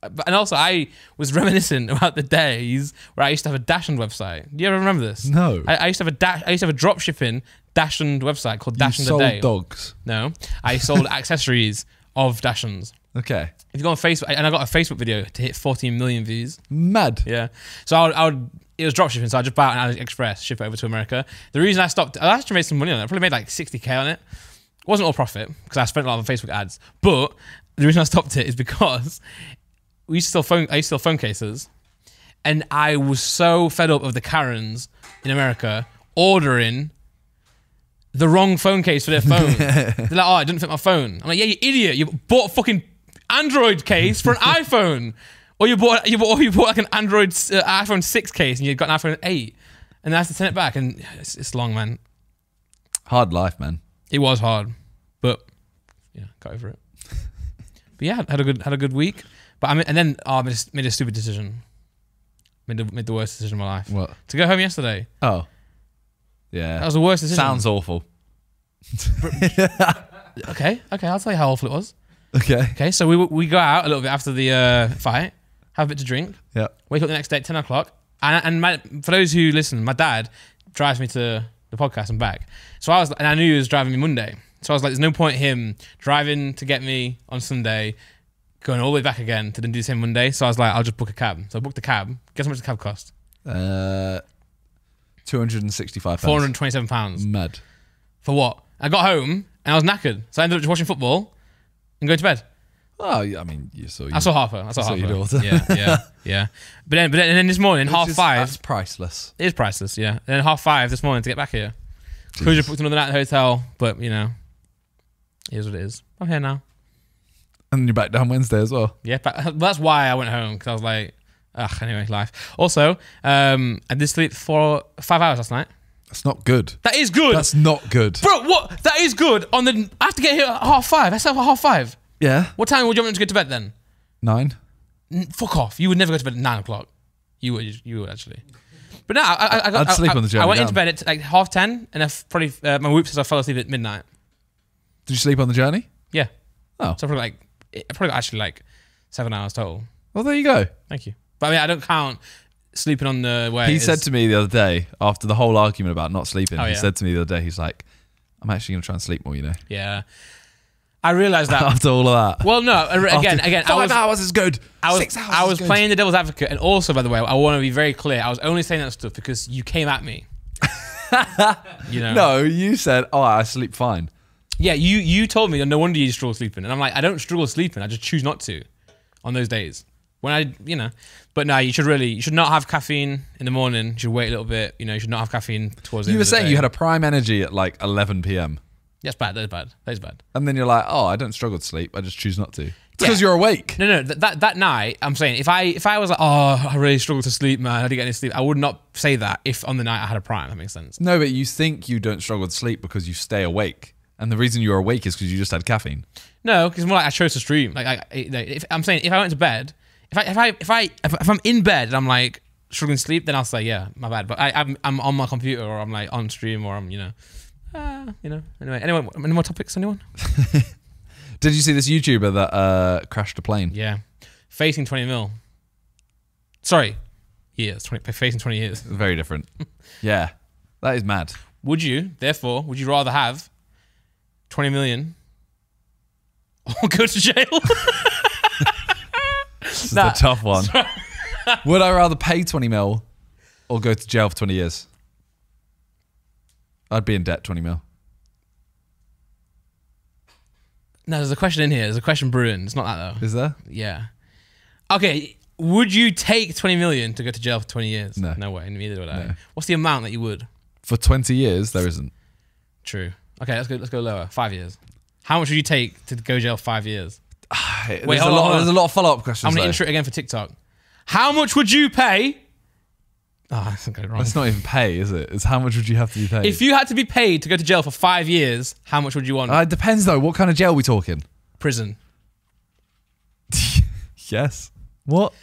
Uh, but, and also, I was reminiscent about the days where I used to have a Dachshund website. Do you ever remember this? No. I, I used to have a dash. I used to have a drop shipping Dachshund website called a sold Day. dogs. No, I sold accessories of Dachshunds. Okay. If you go on Facebook, and I got a Facebook video to hit 14 million views. Mad. Yeah, so I would, I would it was drop shipping, so I just bought on AliExpress, ship it over to America. The reason I stopped, I actually made some money on it. I probably made like 60k on it. It wasn't all profit because I spent a lot on Facebook ads. But the reason I stopped it is because we used to sell phone. I used to sell phone cases, and I was so fed up of the Karens in America ordering the wrong phone case for their phone. They're like, "Oh, it didn't fit my phone." I'm like, "Yeah, you idiot! You bought a fucking Android case for an iPhone, or you bought you bought or you bought like an Android uh, iPhone six case and you got an iPhone eight, and I have to send it back, and it's, it's long, man. Hard life, man. It was hard, but yeah, got over it. but yeah, had a good had a good week. But I mean, and then oh, I made a, made a stupid decision. Made the, made the worst decision of my life What? to go home yesterday. Oh. Yeah. That was the worst decision. Sounds awful. okay. Okay, I'll tell you how awful it was. Okay. Okay, so we we go out a little bit after the uh, fight, have a bit to drink, Yeah. wake up the next day at ten o'clock, and and my, for those who listen, my dad drives me to the podcast and back. So I was, and I knew he was driving me Monday. So I was like, there's no point him driving to get me on Sunday, going all the way back again to then do the same Monday. So I was like, I'll just book a cab. So I booked the cab. Guess how much the cab cost? Uh, 265 Four hundred twenty-seven pounds Mad. for what? I got home and I was knackered, so I ended up just watching football and going to bed. Oh, yeah, I mean, you saw you. I saw Harper. I saw I saw Harper. your daughter. Yeah, yeah, yeah. But then, but then, and then this morning, Which half is- five. That's priceless. It is priceless, yeah. And then half five this morning to get back here. Could have booked another night at the hotel, but you know, it is what it is. I'm here now. And you're back down Wednesday as well. Yeah, but that's why I went home because I was like, ugh. Anyway, life. Also, um, I did sleep for five hours last night. That's not good. That is good. That's not good. Bro, what? That is good. On the I have to get here at half five. I up at half five. Yeah. What time would you want me to get to bed then? Nine. N- Fuck off. You would never go to bed at nine o'clock. You would. You would actually. But no, I, I, I, got, I'd sleep I, on the journey I went into bed at like half ten, and I f- probably uh, my whoop says I fell asleep at midnight. Did you sleep on the journey? Yeah. Oh. So probably like it probably got actually like seven hours total. Well, there you go. Thank you. But I mean, I don't count sleeping on the way. He said to me the other day, after the whole argument about not sleeping, Oh, he yeah. said to me the other day, he's like, I'm actually going to try and sleep more, you know? yeah. I realized that. after all of that. well, no. Again, After again, I five was, hours is good. I was, Six hours I was playing the devil's advocate, and also, by the way, I want to be very clear. I was only saying that stuff because you came at me. you know. No, you said, oh, I sleep fine. Yeah, you you told me no wonder you struggle sleeping, and I'm like, I don't struggle sleeping. I just choose not to on those days when I, you know. But no, you should really, you should not have caffeine in the morning. You should wait a little bit. You know, you should not have caffeine towards the You were saying you had a prime energy at like 11 p.m. That's bad. That's bad. That's bad. And then you're like, oh, I don't struggle to sleep. I just choose not to. Because Yeah. you're awake. No, no. That, that that night, I'm saying if I if I was like, oh, I really struggle to sleep, man. I didn't get any sleep. I would not say that if on the night I had a prime. That makes sense. No, but you think you don't struggle to sleep because you stay awake. And the reason you're awake is because you just had caffeine. No, because more like I chose to stream. Like, I, if, I'm saying if I went to bed, if I if I if I if, if I'm in bed and I'm like struggling to sleep, then I'll say yeah, my bad. But I, I'm I'm on my computer or I'm like on stream or I'm you know, uh, you know. Anyway, anyone, any more topics? Anyone? Did you see this YouTuber that uh, crashed a plane? Yeah, facing 20 mil. Sorry, years. 20, facing 20 years. Very different. yeah. That is mad. Would you, therefore, would you rather have 20 million or go to jail? This is Nah. a tough one. Would I rather pay 20 mil or go to jail for 20 years? I'd be in debt 20 mil. no, there's a question in here. There's a question brewing. It's not that though. Is there? Yeah. Okay. Would you take 20 million to go to jail for 20 years? No. No way. Neither would I. No. What's the amount that you would? For 20 years, there isn't. True. Okay, let's go. Let's go lower. Five years. How much would you take to go jail five years? there's, hold a lot, on. there's a lot of follow up questions. I'm gonna though. intro it again for TikTok. How much would you pay? Oh, I got wrong. It's not even pay, is it? It's how much would you have to be paid? If you had to be paid to go to jail for five years, how much would you want? uh, it depends though. What kind of jail are we talking? Prison. Yes. What?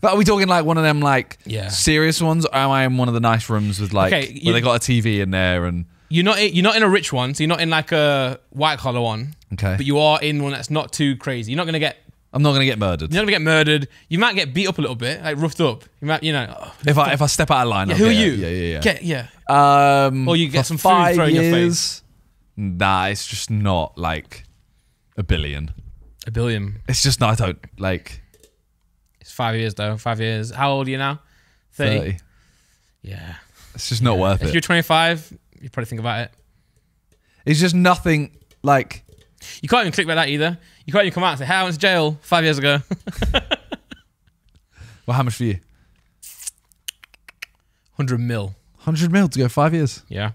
But are we talking like one of them like Yeah. serious ones, or am I in one of the nice rooms with like Okay, you- where they got a TV in there and You're not. You're not in a rich one, so you're not in like a white collar one. okay? But you are in one that's not too crazy. You're not gonna get. I'm not gonna get murdered. You're not gonna get murdered. You might get beat up a little bit, like roughed up. You might, you know. oh, If I if I step out of line, yeah, I'll who are you? Yeah, yeah, yeah. Get yeah. Um, Or you get some food thrown in your face. Nah, it's just not like a billion. A billion. It's just not. I don't like It's five years though. Five years. How old are you now? 30. thirty. Yeah. It's just not worth If it. If you're 25, you probably think about it. It's just nothing like. You can't even click like that either. You can't even come out and say, "Hey, I went to jail five years ago." Well, how much for you? Hundred mil. Hundred mil to go five years. Yeah.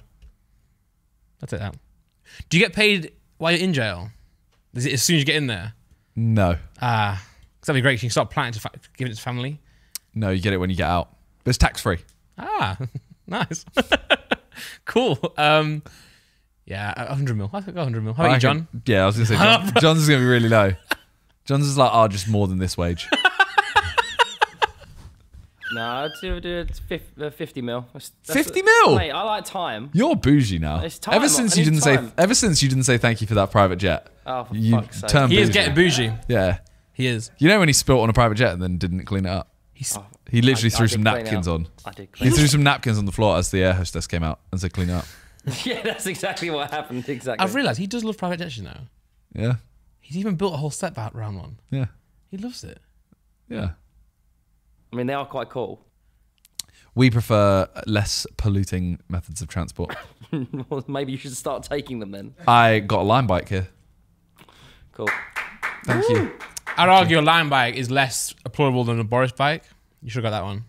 That's it. That. Do you get paid while you're in jail? Is it as soon as you get in there? No, Ah, 'cause that'd be great. You can start planning to give it to family. no, you get it when you get out. But it's tax free. Ah, nice. cool. Um, yeah, hundred mil. I think hundred mil. How about you, John? Yeah, I was gonna say John, John's is gonna be really low. John's is like, oh, just more than this wage. No, I'd do, do it fif- uh, 50 mil. That's- that's- 50 mil? Mate, I like time. You're bougie now. It's time. Ever since I you didn't say, ever since you didn't say thank you for that private jet, Oh, for you fuck's sake. turned He is bougie. getting bougie. Yeah, He is. you know when he spilt on a private jet and then didn't clean it up. He's. Oh, He literally I- I threw did some clean it napkins up. on. I did He clean threw some napkins on the floor as the air hostess came out and said, "Clean it up." Yeah, that's exactly what happened. Exactly. I've realised he does love private jets. You know, Yeah, he's even built a whole set back around one. yeah, He loves it. yeah. I mean, they are quite cool. We prefer less polluting methods of transport. well, maybe you should start taking them then. I got a Lime bike here. Cool. Thank you. I'd argue a Lime bike is less applaudable than a Boris bike. You should have got that one.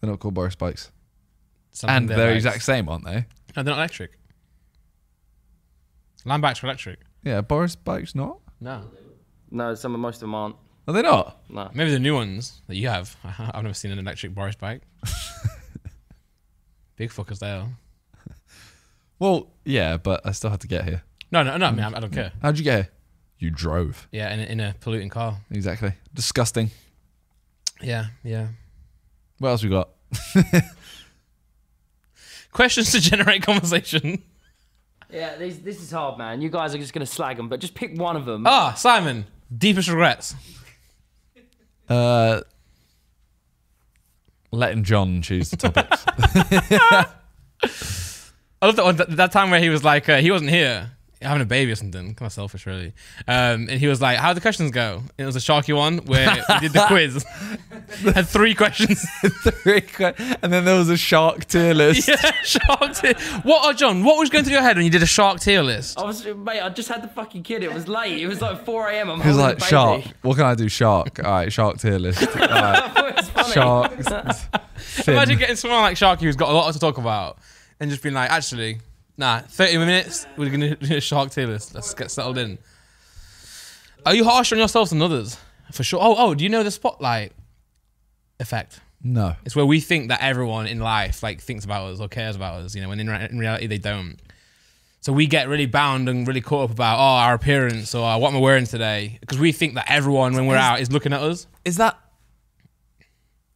They're not called Boris bikes, Something and they're they're bikes. exact same, aren't they? No, they're not electric. Lime bikes are electric. Yeah, Boris bikes not. No. No, some of most of them aren't. Are they not? No. Maybe the new ones that you have. I've never seen an electric Boris bike. Big fuckers they are. Well, yeah, but I still had to get here. No, no, no. I mean, I, I don't care. How'd you get here? You drove. Yeah, in, a- in a polluting car. Exactly. Disgusting. Yeah, yeah. What else we got? Questions to generate conversation. Yeah, this, this is hard, man. You guys are just gonna slag them, but just pick one of them. Ah, Simon. Deepest regrets. Uh, letting John choose the topics. I love that one. That, that time where he was like, uh, he wasn't here, having a baby or something. Kind of selfish, really. Um, and he was like, "How would the questions go?" And it was a Sharky one where we did the quiz. Had three questions. Three que- and then there was a shark tier list. yeah, shark tier. What, oh, John? What was going through your head when you did a shark tier list? I was, mate. I just had the fucking kid. It was late. It was like 4 a.m. I'm He was like, shark. What can I do? Shark. All right, shark tier list. All right, It shark. Imagine getting someone like Sharky who's got a lot to talk about and just being like, actually, nah, 30 minutes, we're going to do a shark tail list. Let's get settled in. Are you harsh on yourselves than others? For sure. Oh, oh, do you know the spotlight effect? No. It's where we think that everyone in life like thinks about us or cares about us, you know, when in, re- in reality they don't. So we get really bound and really caught up about oh our appearance or uh, what am I wearing today because we think that everyone when we're out is looking at us. Is that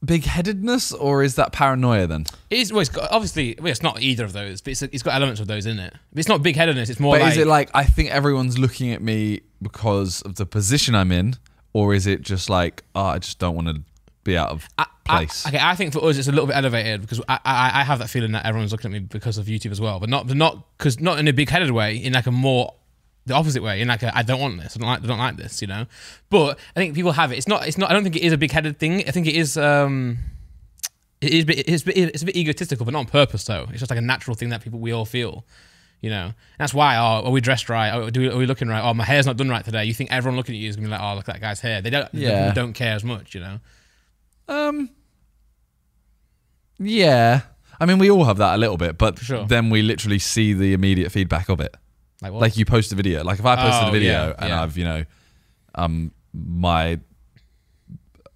big headedness or is that paranoia then? It's, well, it's got, obviously well, it's not either of those, but it's, it's got elements of those in it. It's not big headedness. It's more But like, is it like I think everyone's looking at me because of the position I'm in, or is it just like oh, I just don't want to be out of I- place? I, okay, I think for us it's a little bit elevated because I, I I have that feeling that everyone's looking at me because of YouTube as well, but not but not because not in a big headed way, in like a more the opposite way, in like a I don't want this, I don't like I don't like this, you know. But I think people have it. It's not it's not. I don't think it is a big headed thing. I think it is. um it is, a bit- it's, a bit- it's a bit egotistical, but not on purpose. Though it's just like a natural thing that people we all feel, you know. That's why. Oh, are we dressed right? Oh, do we, are we looking right? Oh, my hair's not done right today. You think everyone looking at you is gonna be like, oh, look at that guy's hair. They don't. Yeah. People don't care as much, you know. Um. Yeah, I mean we all have that a little bit, but sure. then we literally see the immediate feedback of it. Like what? Like you post a video. Like if I posted Oh, a video yeah, and yeah. I've you know, um, my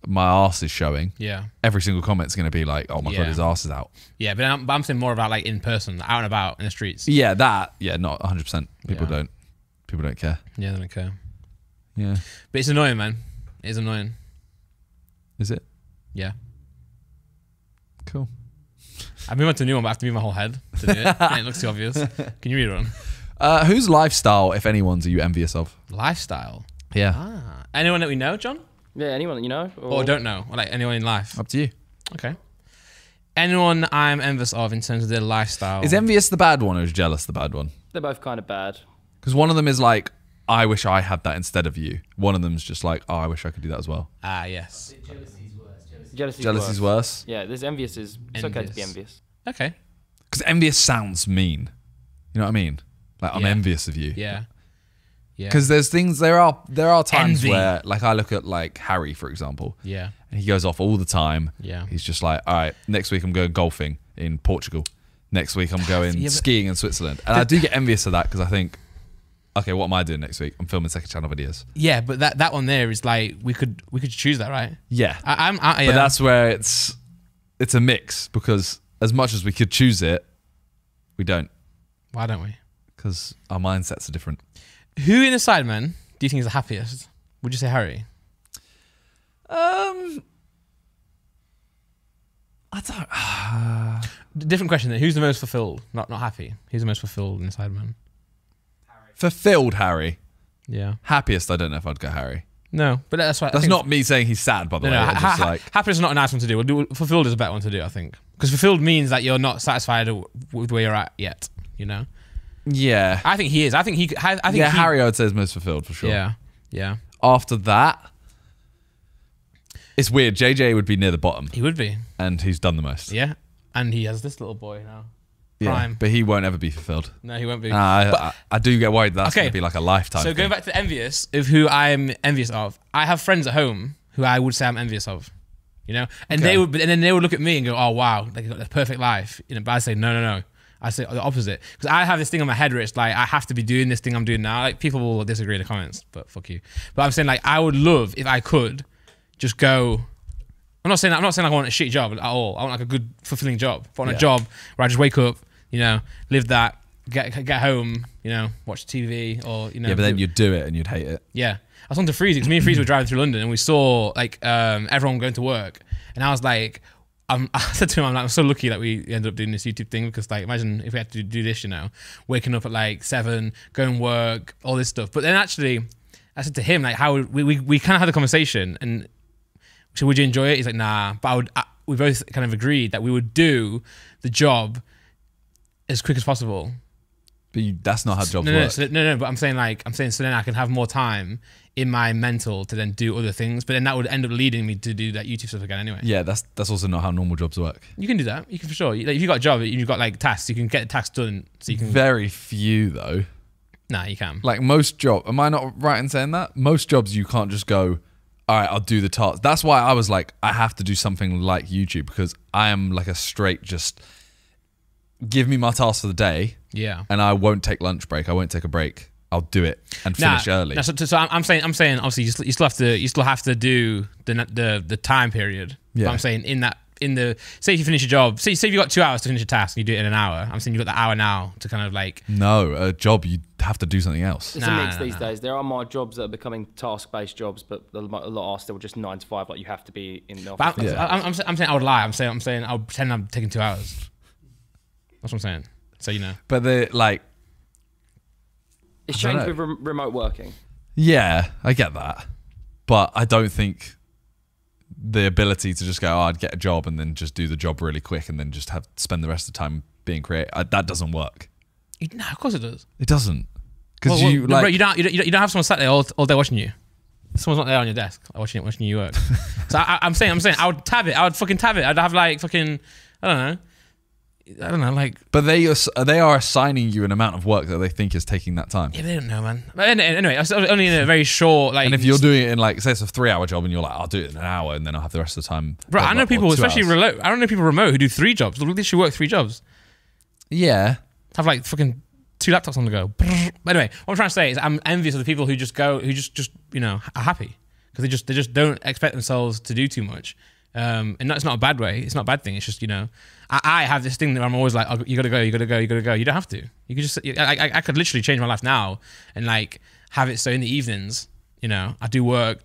my ass is showing. yeah. Every single comment's going to be like, "Oh my Yeah. god, his ass is out." Yeah, but I'm, but I'm saying more about like in person, out and about in the streets. Yeah, that. Yeah, not 100. percent People don't. People don't care. Yeah, they don't care. Yeah, But it's annoying, man. It is annoying. is it Yeah. cool? I moved on to a new one, but I have to move my whole head to do it. it looks too obvious. Can you read one? Uh, whose lifestyle, if anyone's, are you envious of? Lifestyle. Yeah, Ah. Anyone that we know, John? Yeah, anyone that you know? Or don't know? Or like anyone in life? up to you. Okay. Anyone I'm envious of in terms of their lifestyle. Is envious the bad one or is jealous the bad one? They're both kind of bad. Because one of them is like, I wish I had that instead of you. One of them's just like, oh, I wish I could do that as well. Ah, yes. Jealousy's worse. Jealousy. Jealousy. Jealousy's worse. Yeah, this envious is. It's okay to be Envious. envious. Okay. Because envious sounds mean. You know what I mean? Like I'm Yeah. envious of you. Yeah. Yeah. Because there's things there are there are times Envy. where like I look at like Harry for example, Yeah. and he goes off all the time. Yeah. He's just like, all right, next week I'm going golfing in Portugal. Next week I'm going Yeah, skiing in Switzerland. And I do get envious of that because I think, okay, what am I doing next week? I'm filming second channel videos. Yeah, but that, that one there is like we could we could choose that, right? Yeah. I, I'm I, yeah. But that's where it's it's a mix because as much as we could choose it, we don't why don't we? Because our mindsets are different. Who in the Sidemen do you think is the happiest? Would you say Harry? Um, I don't. D- Different question. Then. Who's the most fulfilled? Not not happy. Who's the most fulfilled in the Sidemen? Fulfilled Harry. Yeah. Happiest, I don't know if I'd go Harry. No, but that's why. That's not me saying he's sad, by the No, way. no. Ha- just ha- like, happy is not a nice one to do. We'll do. Fulfilled is a better one to do, I think, because fulfilled means that you're not satisfied with where you're at yet. You know. Yeah. I think he is. I think he. I, I think yeah, he, Harry, I would say is most fulfilled for sure. Yeah. Yeah. After that, it's weird. JJ would be near the bottom, He would be. and he's done the most. Yeah. And he has this little boy now. Yeah, Prime. but he won't ever be fulfilled. No, he won't be. Nah, I, I, I do get worried that's Okay. going to be like a lifetime. So going back to envious of who I'm envious of, I have friends at home who I would say I'm envious of, you know, and Okay. they would, and then they would look at me and go, "Oh wow, they got the perfect life," you know. But I say, "No, no, no." I say the opposite because I have this thing on my head where it's like I have to be doing this thing I'm doing now. Like people will disagree in the comments, but fuck you. But I'm saying like I would love if I could just go. I'm not saying I'm not saying like I want a shitty job at all. I want like a good fulfilling job. I want Yeah. a job where I just wake up, you know, live that, get get home, you know, watch TV or you know. yeah, but then you'd do it and you'd hate it. Yeah. I was on to Freezy because me and Freezy were driving through London and we saw like um, everyone going to work. And I was like, I'm, I said to him, I'm like, I'm so lucky that we ended up doing this YouTube thing because like, imagine if we had to do this, you know, waking up at like seven, going work, all this stuff. But then actually, I said to him, like, how we, we, we kind of had a conversation and so would you enjoy it? He's like, nah. But I would, I, we both kind of agreed that we would do the job as quick as possible. But you, that's not how jobs No, no, work. so, no, no. But I'm saying like I'm saying so then I can have more time in my mental to then do other things. But then that would end up leading me to do that YouTube stuff again anyway. yeah, that's that's also not how normal jobs work. You can do that. You can for sure. Like, if you got a job, you've got like tasks. You can get the tasks done. So you can. Very few though. nah, you can. Like most job, am I not right in saying that? Most jobs you can't just go, all right, I'll do the task. That's why I was like, I have to do something like YouTube because I am like a straight just give me my task for the day Yeah. and I won't take lunch break. I won't take a break. I'll do it and finish nah, early. nah, so, so I'm, I'm saying, I'm saying, obviously, you still, you still have to, you still have to do the the the time period. But Yeah. I'm saying in that, in the, say if you finish your job, say, say if you got two hours to finish a task and you do it in an hour. I'm saying you have got the hour now to kind of like, no, a job you have to do something else. It's Nah, a mix nah, these nah. days. There are more jobs that are becoming task-based jobs, but a lot a lot are still just nine to five. Like you have to be in the office. I'm, Yeah. I'm, I'm, I'm saying I would lie. I'm saying I'm saying I'll pretend I'm taking two hours. That's what I'm saying. So you know. But the like, It's changed with rem- remote working. yeah, I get that, but I don't think the ability to just go, oh, I'd get a job and then just do the job really quick and then just have spend the rest of the time being creative. I, that doesn't work. You- No, of course it does. It doesn't because Well, you like you don't you don't, you don't have someone sat there all, all day watching you. Someone's not there on your desk watching watching you work. so I, I'm saying I'm saying I would tab it. I would fucking tab it. I'd have like fucking I don't know. I don't know like But they are, they are assigning you an amount of work that they think is taking that time. yeah they don't know man. But anyway, I was only in a very short like. And if you're doing it in like say it's a three hour job and you're like I'll do it in an hour and then I'll have the rest of the time. Bro, I know or people, especially hours. remote. I don't know people remote who do three jobs. Literally work three jobs. yeah, have like fucking two laptops on the go. But anyway, what I'm trying to say is I'm envious of the people who just go, who just just you know are happy because they just they just don't expect themselves to do too much. Um, and that's not a bad way. It's not a bad thing. It's just you know, I, I have this thing that I'm always like, oh, you gotta go, you gotta go, you gotta go. You don't have to. You could just, I, I, I could literally change my life now and like have it so in the evenings, you know, I do work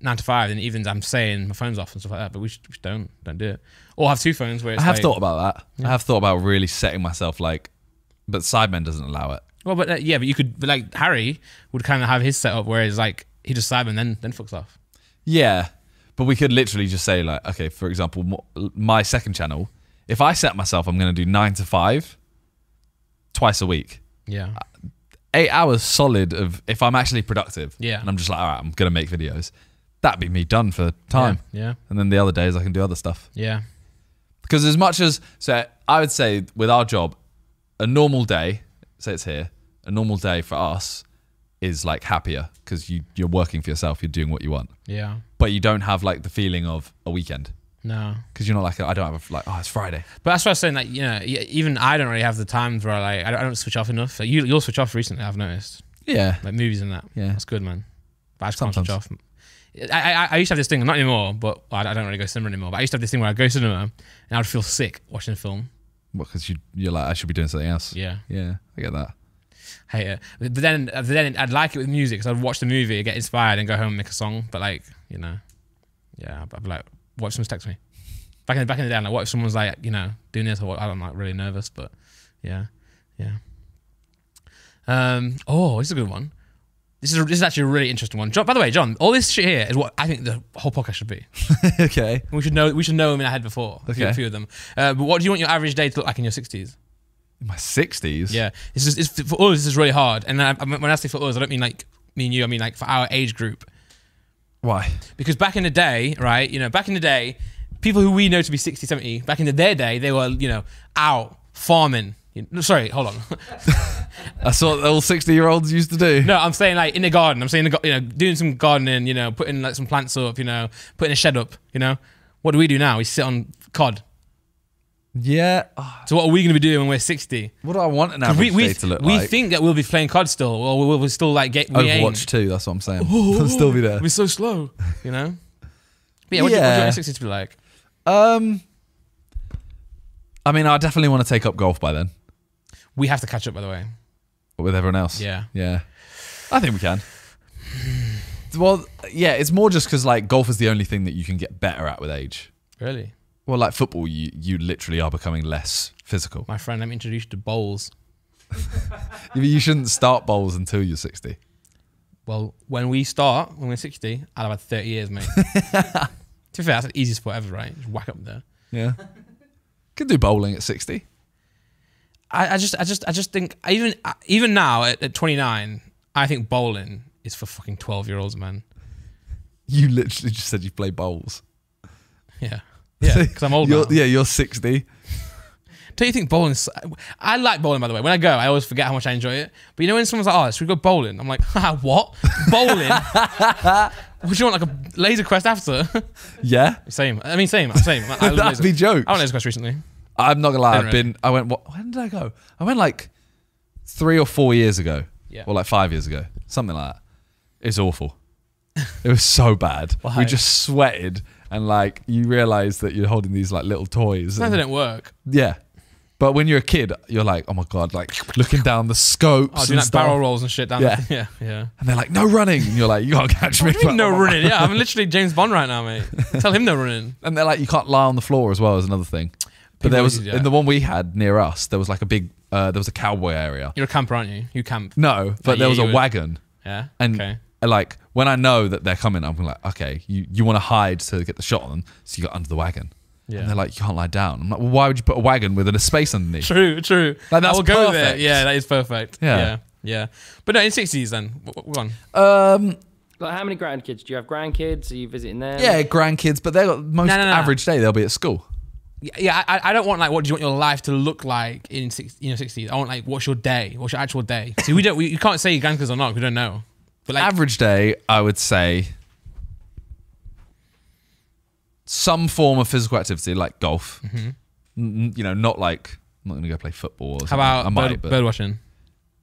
nine to five. In the evenings, I'm saying my phone's off and stuff like that. But we, just, we don't don't do it. Or have two phones where it's I have like, thought about that. I have thought about really setting myself like, but Sidemen doesn't allow it. Well, but uh, yeah, but you could, but like Harry would kind of have his setup where it's like he just and then then fucks off. Yeah, but we could literally just say like, okay, for example, my second channel. If I set myself, I'm going to do nine to five, twice a week, Yeah, uh, eight hours solid of if I'm actually productive. Yeah. and I'm just like, all right, I'm going to make videos. That'd be me done for time. Yeah, And then the other days I can do other stuff. yeah, Because as much as so, I would say with our job, a normal day, say it's here, a normal day for us is like happier because you you're working for yourself, you're doing what you want, yeah. But you don't have like the feeling of a weekend No, because you're not like I don't have a, like oh it's Friday. but that's what I was saying. Like you know, even I don't really have the times where I like I don't, I don't switch off enough. Like, you you'll switch off recently. I've noticed Yeah, like movies and that. Yeah. that's good, man. But I just can't switch off. I, I I used to have this thing, not anymore, but well, I don't really go cinema anymore. But I used to have this thing where I'd go cinema and I would feel sick watching a film. because you you're like I should be doing something else. Yeah, yeah, I get that. hate it. But then, but then I'd like it with music because I'd watch the movie, get inspired, and go home and make a song. But like, you know, yeah, I'd be like, what if someone's text me? Back in the back in the day, I'm like, what if someone's like, you know, doing this or what? I'm like really nervous, but yeah, yeah. Um. Oh, this is a good one. This is a, this is actually a really interesting one. John, by the way, John, all this shit here is what I think the whole podcast should be. okay. We should know we should know them in our head before. A few, Okay. a few of them. Uh, but what do you want your average day to look like in your sixties? In my sixties. Yeah, it's just it's, for us. This is really hard. And I, I- when I say for us, I don't mean like me and you. I mean like for our age group. Why? Because back in the day, right? You know, back in the day, people who we know to be 60, 70, back in the, their day, they were you know out farming. You know, sorry, hold on. That's what all sixty year olds used to do. no, I'm saying like in the garden. I'm saying the, you know doing some gardening. You know, putting like some plants up. You know, putting a shed up. You know, what do we do now? We sit on cod. Yeah. So what are we going to be doing when we're 60? what do I want an average we we, day to look we like? think that we'll be playing cod still, or we'll, we'll still like get we ain't. Overwatch too. That's what I'm saying. I'll still be there. We're so slow, you know. But yeah, what do you, what do you want your 60 to be like? Um, I mean, I definitely want to take up golf by then. We have to catch up, by the way. with everyone else. Yeah. Yeah. I think we can. Well, yeah, it's more just because like golf is the only thing that you can get better at with age. Really? Well, like football, you you literally are becoming less physical. My friend, I'm introduced to bowls. You- shouldn't start bowls until you're 60. Well, when we start, when we're 60, I'll have had 30 years, mate. to be fair, that's the easiest sport ever, right? Just whack up there. Yeah. Could do bowling at 60. I, I just, I just, I just think even, even now at, at 29, I think bowling is for fucking 12 year olds, man. You literally just said you play bowls. Yeah, yeah, because I'm old You're, now. yeah, you're 60. Don't you think bowling? I like bowling, by the way. When I go, I always forget how much I enjoy it. But you know when someone's like, "Oh, should we go bowling?" I'm like, "Ha, "What? Bowling? do you want? Like a laser quest after?" Yeah. same. I mean, same. I'm same. I, I That'd laser- be jokes. I went laser quest recently. I'm not gonna lie. I've Didn't been. I went. What? When did I go? I went like three or four years ago. Yeah. Or like five years ago, something like that. It's awful. it was so bad. Why? We just sweated, and like you realize that you're holding these like little toys. That and- didn't work. yeah. But when you're a kid, you're like, oh my god, like looking down the scopes Oh, doing stuff. barrel rolls and shit down. Yeah. The, yeah, yeah. and they're like, no running, and you're like, you can't catch me. What do you mean no running? Yeah, I'm literally James Bond right now, mate. Tell him no running. And they're like, you can't lie on the floor as well as another thing. But there was in the one we had near us, there was like a big, uh, there was a cowboy area. You're a camper, aren't you? You camp. No, but Oh, there yeah, was a would. wagon, Yeah. and okay. Like when I know that they're coming, I'm like, okay, you you want to hide to get the shot on them, so you got under the wagon. Yeah. And they're like, you can't lie down. I'm like, well, why would you put a wagon with a space underneath? True, true. Like, that's I will go there. perfect. Yeah, that is perfect. Yeah. yeah, yeah. But no, in sixties then. w- w- Go on. Um, Like, how many grandkids? Do you have grandkids? Are you visiting them? yeah, grandkids, but they're most No, no, no, no. average day they'll be at school. Yeah, yeah I, I don't want like what do you want your life to look like in six, you know sixties. I want like what's your day? What's your actual day? See, we don't. We, you can't say your grandkids or not. We don't know. But like, average day, I would say some form of physical activity like golf. N- n- you know, not like I'm not going to go play football. Or how about I might, bird, bird watching?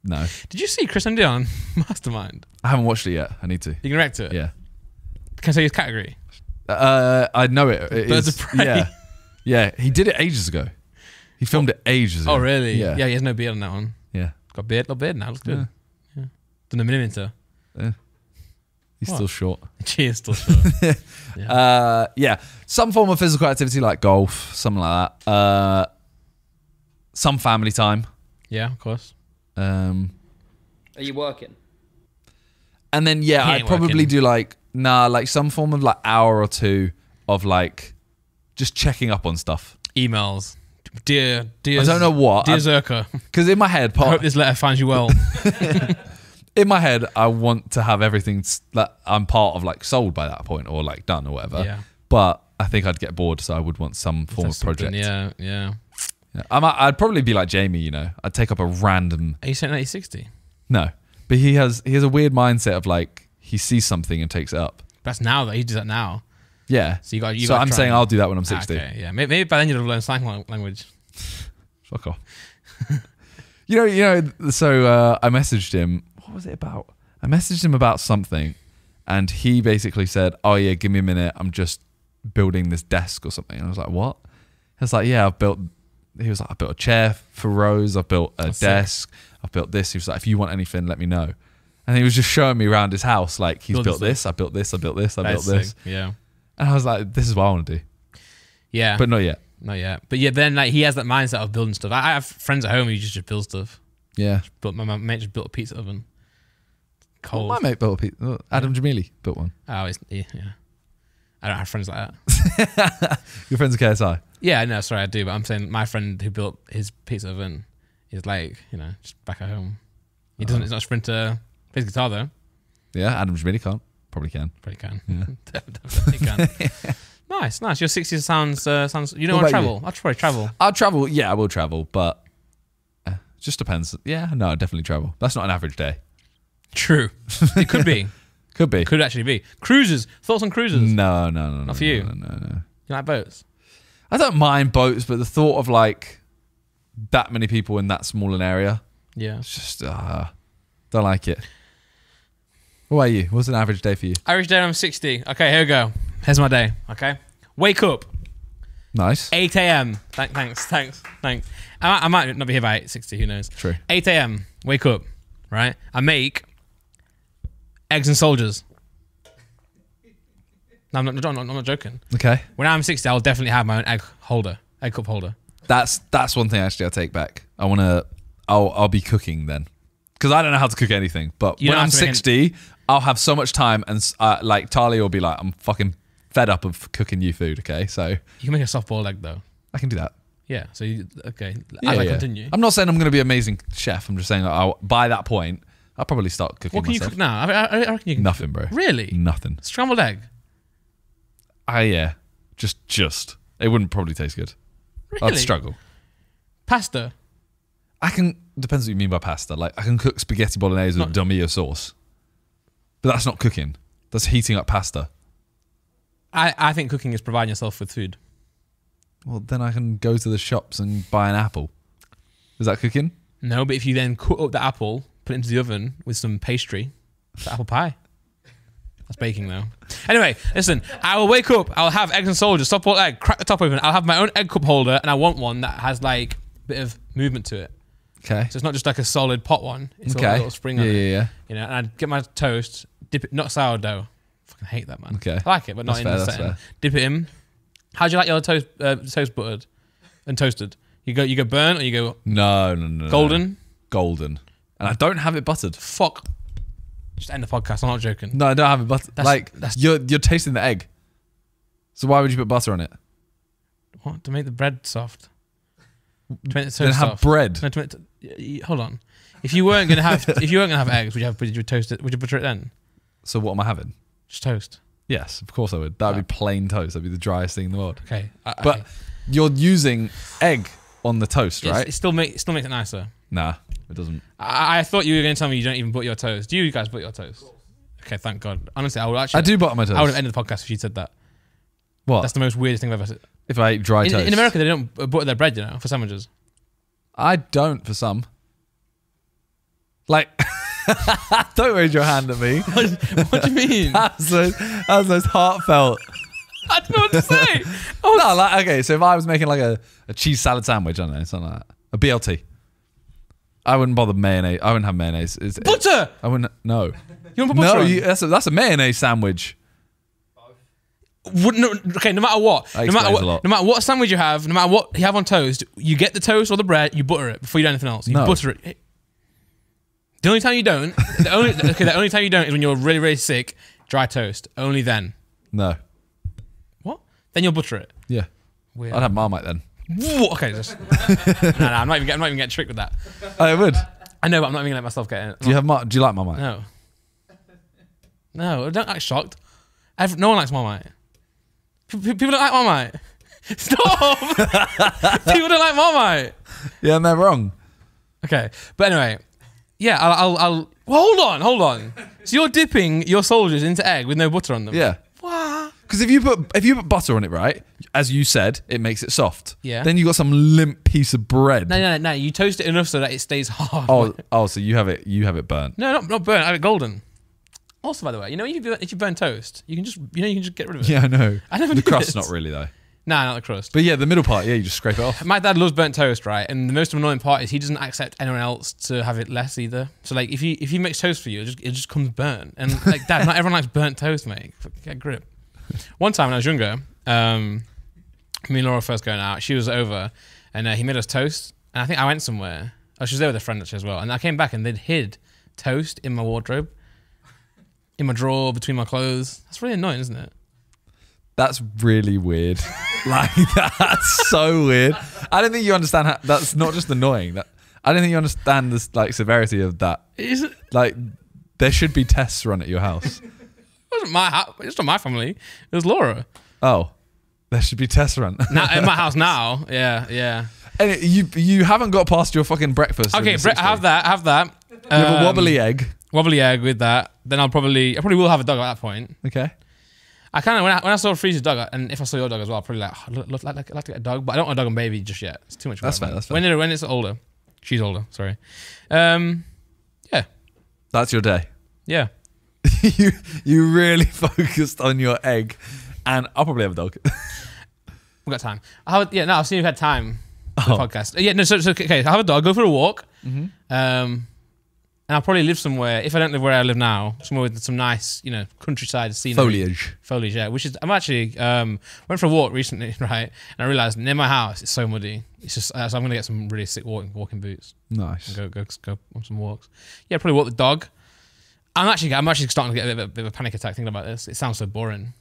no, Did you see Chris and Dion Mastermind? I haven't watched it yet. I need to. You can react to it. Yeah, Can I say his category? uh, I know it. it Birds is- of prey. Yeah, yeah. He did it ages ago. He filmed it ages ago. Oh really? Yeah, Yeah. He has no beard on that one. yeah. Got a beard, little beard now. Looks good. Yeah. Done a millimeter. He's What? still short. Cheers, still short. yeah. Uh, yeah, some form of physical activity like golf, something like that. Uh, some family time. yeah, of course. Um, Are you working? and then yeah, I'd probably working. do like nah, like some form of like hour or two of like just checking up on stuff. Emails. Dear, dear. I don't know what Dear Zerkaa, because in my head, part, I hope this letter finds you well. in my head, I want to have everything that I'm part of like sold by that point or like done or whatever. Yeah. But I think I'd get bored, so I would want some form of project. Yeah, yeah. Yeah. I might, I'd probably be like Jamie, you know. I'd take up a random Are you saying that he's 60? no, but he has he has a weird mindset of like he sees something and takes it up. That's now that He does that now. Yeah. So you got. You so got I'm saying I'll do that when I'm 60. Okay, yeah. Maybe, maybe by then you'll have learned sign lang- language. Fuck off. you know, you know. So uh, I messaged him. Was it about? I messaged him about something, and he basically said, "Oh yeah, give me a minute. I'm just building this desk or something." And I was like, "What?" He was like, "Yeah, I've built." He was like, "I built a chair for Rose. I've built a That's sick. desk. I've built this." He was like, "If you want anything, let me know." And he was just showing me around his house, like he's Building built this, I built this, I built this, I built this, sick. Yeah. and I was like, "This is what I want to do," Yeah. but not yet. not yet. But yeah, then like he has that mindset of building stuff. I, I have friends at home who just, just build stuff. Yeah. But my, my mate just built a pizza oven. Cold. Well, my mate built a oh, Adam Gemili built one. oh, it's, yeah, yeah. I don't have friends like that. Your friends at KSI. Yeah, no, sorry, I do. But I'm saying my friend who built his pizza oven is like, you know, just back at home. He doesn't. He's not a sprinter. Plays guitar though. Yeah, Adam Gemili can't. Probably can. Probably can. Yeah. Definitely can. nice, nice. Your 60s sounds uh, sounds. You don't want to about you? travel? I'll probably travel. I'll travel. Yeah, I will travel, but uh, just depends. Yeah, no, I'd definitely travel. That's not an average day. True. it could be. Could be. Could actually be. Cruises. Thoughts on cruises? No, no, no, no. Not for you? No, no, no. You like boats? I don't mind boats, but the thought of like that many people in that small an area, Yeah. it's just uh, don't like it. What about you? What's an average day for you? Irish day. I'm 60. Okay, here we go. Here's my day. Okay. Wake up. Nice. 8 a.m. Thank, thanks, thanks, thanks. I I might not be here by 8.60, who knows? True. 8 a.m. Wake up, right? I make eggs and soldiers. No, I'm not, I'm not, I'm not joking. Okay. When I'm 60, I'll definitely have my own egg holder, egg cup holder. That's that's one thing actually I take back. I want to. I'll I'll be cooking then, because I don't know how to cook anything. But You when don't I'm have to make 60, I'll have so much time, and s- uh, like Talia will be like, I'm fucking fed up of cooking you food. Okay, so You can make a soft boiled egg though. I can do that. Yeah. So you, okay. Yeah, As I continue. I'm not saying I'm going to be an amazing chef. I'm just saying that I'll, by that point, I'll probably start cooking What can you cook now? I, I, I reckon you can. Nothing, bro. Really? Nothing. Scrambled egg. Ah, yeah. Just just. It wouldn't probably taste good. Really? I'd struggle. Pasta. I can depends what you mean by pasta. Like I can cook spaghetti bolognese with Not- tomato sauce, but that's not cooking. That's heating up pasta. I, I think cooking is providing yourself with food. Well, then I can go to the shops and buy an apple. Is that cooking? No, but if you then cut up the apple, put it into the oven with some pastry, it's apple pie. That's baking though. Anyway, listen, I will wake up, I'll have eggs and soldiers, soft boiled egg, crack the top open, I'll have my own egg cup holder, and I want one that has like a bit of movement to it. Okay. So it's not just like a solid pot one. It's got a little spring yeah, on yeah, it. yeah. You know, and I'd get my toast, dip it, not sourdough. Fucking hate that, man. Okay. I like it, but not That's in fair, the setting. fair. Dip it in. How do you like your toast, uh, toast buttered and toasted? You go, you go burnt or you go No, no, no, no. golden? And I don't have it buttered. Fuck. Just end the podcast. I'm not joking. No, I don't have it buttered. That's- like that's- you're you're tasting the egg. So why would you put butter on it? What to make the bread soft? To make it toast then have soft. bread. No, to make y- y- hold on. If you weren't gonna have, if you weren't gonna have eggs, would you have? Would you toast it? Would you butter it then? So what am I having? Just toast. Yes, of course I would. That would be plain toast. That'd be the driest thing in the world. Okay. I- But okay. you're using egg on the toast, It's- right? it still make it still makes it nicer. Nah, it doesn't. I, I thought you were going to tell me you don't even put your toast. Do you guys put your toast? Okay, thank God. Honestly, I would actually. I do butter my toast. I would have ended the podcast if you said that. what? That's the most weirdest thing I've ever said. if I ate dry In, toast? in America, they don't butter their bread, you know, for sandwiches. I don't for some. Like, don't raise your hand at me. what do you mean? That's most, that's most heartfelt. I don't know what to say. No, like okay. So if I was making like a, a cheese salad sandwich, I don't know, something like that, a BLT, I wouldn't bother mayonnaise. I wouldn't have mayonnaise. It's, butter. I wouldn't. No, You want to put butter no. on? You, that's a, that's a mayonnaise sandwich. Would, no, okay, no matter what, That no matter explains what, a lot. no matter what sandwich you have, no matter what you have on toast, you get the toast or the bread, you butter it before you do anything else. You No. butter it. The only time you don't, the only okay, the only time you don't is when you're really really sick. Dry toast. Only then. No. What? Then you'll butter it. Yeah. Weird. I'd have Marmite then. Whoa, okay, just no, no, I'm not even. Getting, I'm not even getting tricked with that. Oh, I would. I know, but I'm not even gonna let myself get it. Do you have Mar- Do you like Marmite? No. No, don't act shocked. Ev- no one likes Marmite. P- p- people don't like Marmite. Stop! people don't like Marmite. Yeah, and they're wrong. Okay, but anyway, yeah, I'll, I'll, I'll. Well, hold on, hold on. So you're dipping your soldiers into egg with no butter on them. Yeah. Because if you put if you put butter on it, right, as you said, it makes it soft. Yeah. Then you got some limp piece of bread. No, no, no, no. You toast it enough so that it stays hard. Oh, oh, so you have it. You have it burnt. No, not not burnt. I have it golden. Also, by the way, you know if you burn, if you burn toast, you can just you know you can just get rid of it. Yeah, I know. I never the knew crust, not really though. Nah, not the crust. But yeah, the middle part, yeah, you just scrape it off. My dad loves burnt toast, right? And the most annoying part is he doesn't accept anyone else to have it less either. So like, if he if he makes toast for you, it just it just comes burnt. And like, dad, not everyone likes burnt toast, mate. Get a grip. One time when I was younger, um, me and Laura first going out, she was over, and uh, he made us toast. And I think I went somewhere. Oh, she was there with a friend actually as well. And I came back and they'd hid toast in my wardrobe, in my drawer between my clothes. That's really annoying, isn't it? That's really weird. like that's so weird. I don't think you understand how. That's not just annoying. That I don't think you understand the like severity of that. Is it? Like there should be tests run at your house. It wasn't my house. It's not my family. It was Laura. Oh, there should be tests run. Now, in my house now. Yeah, yeah. and you you haven't got past your fucking breakfast. Okay, Brett, have that. Have that. You have a Um, wobbly egg. wobbly egg with that. Then I'll probably, I probably will have a dog at that point. Okay. I kind of when I, when I saw Freeze's dog, and if I saw your dog as well, I'll probably like, oh, look, look, like, like, like to get a dog, but I don't want a dog and baby just yet. It's too much. That's fair, that's fair. When it, when it's older, she's older. Sorry. Um, yeah, That's your day. yeah. you you really focused on your egg, and I'll probably have a dog. We've got time. How, yeah, no, I've seen you've had time for Oh. the podcast. Yeah, no, so, so okay, I have a dog. Go for a walk. Mm-hmm. Um, and I'll probably live somewhere. If I don't live where I live now, somewhere with some nice, you know, countryside scenery. Foliage. Foliage, yeah. Which is, I'm actually um went for a walk recently, right? And I realized near my house it's so muddy. It's just, uh, so I'm gonna get some really sick walking walking boots Nice. go go go on some walks. Yeah, probably walk the dog. I'm actually, I'm actually starting to get a bit, of a bit of a panic attack thinking about this. It sounds so boring.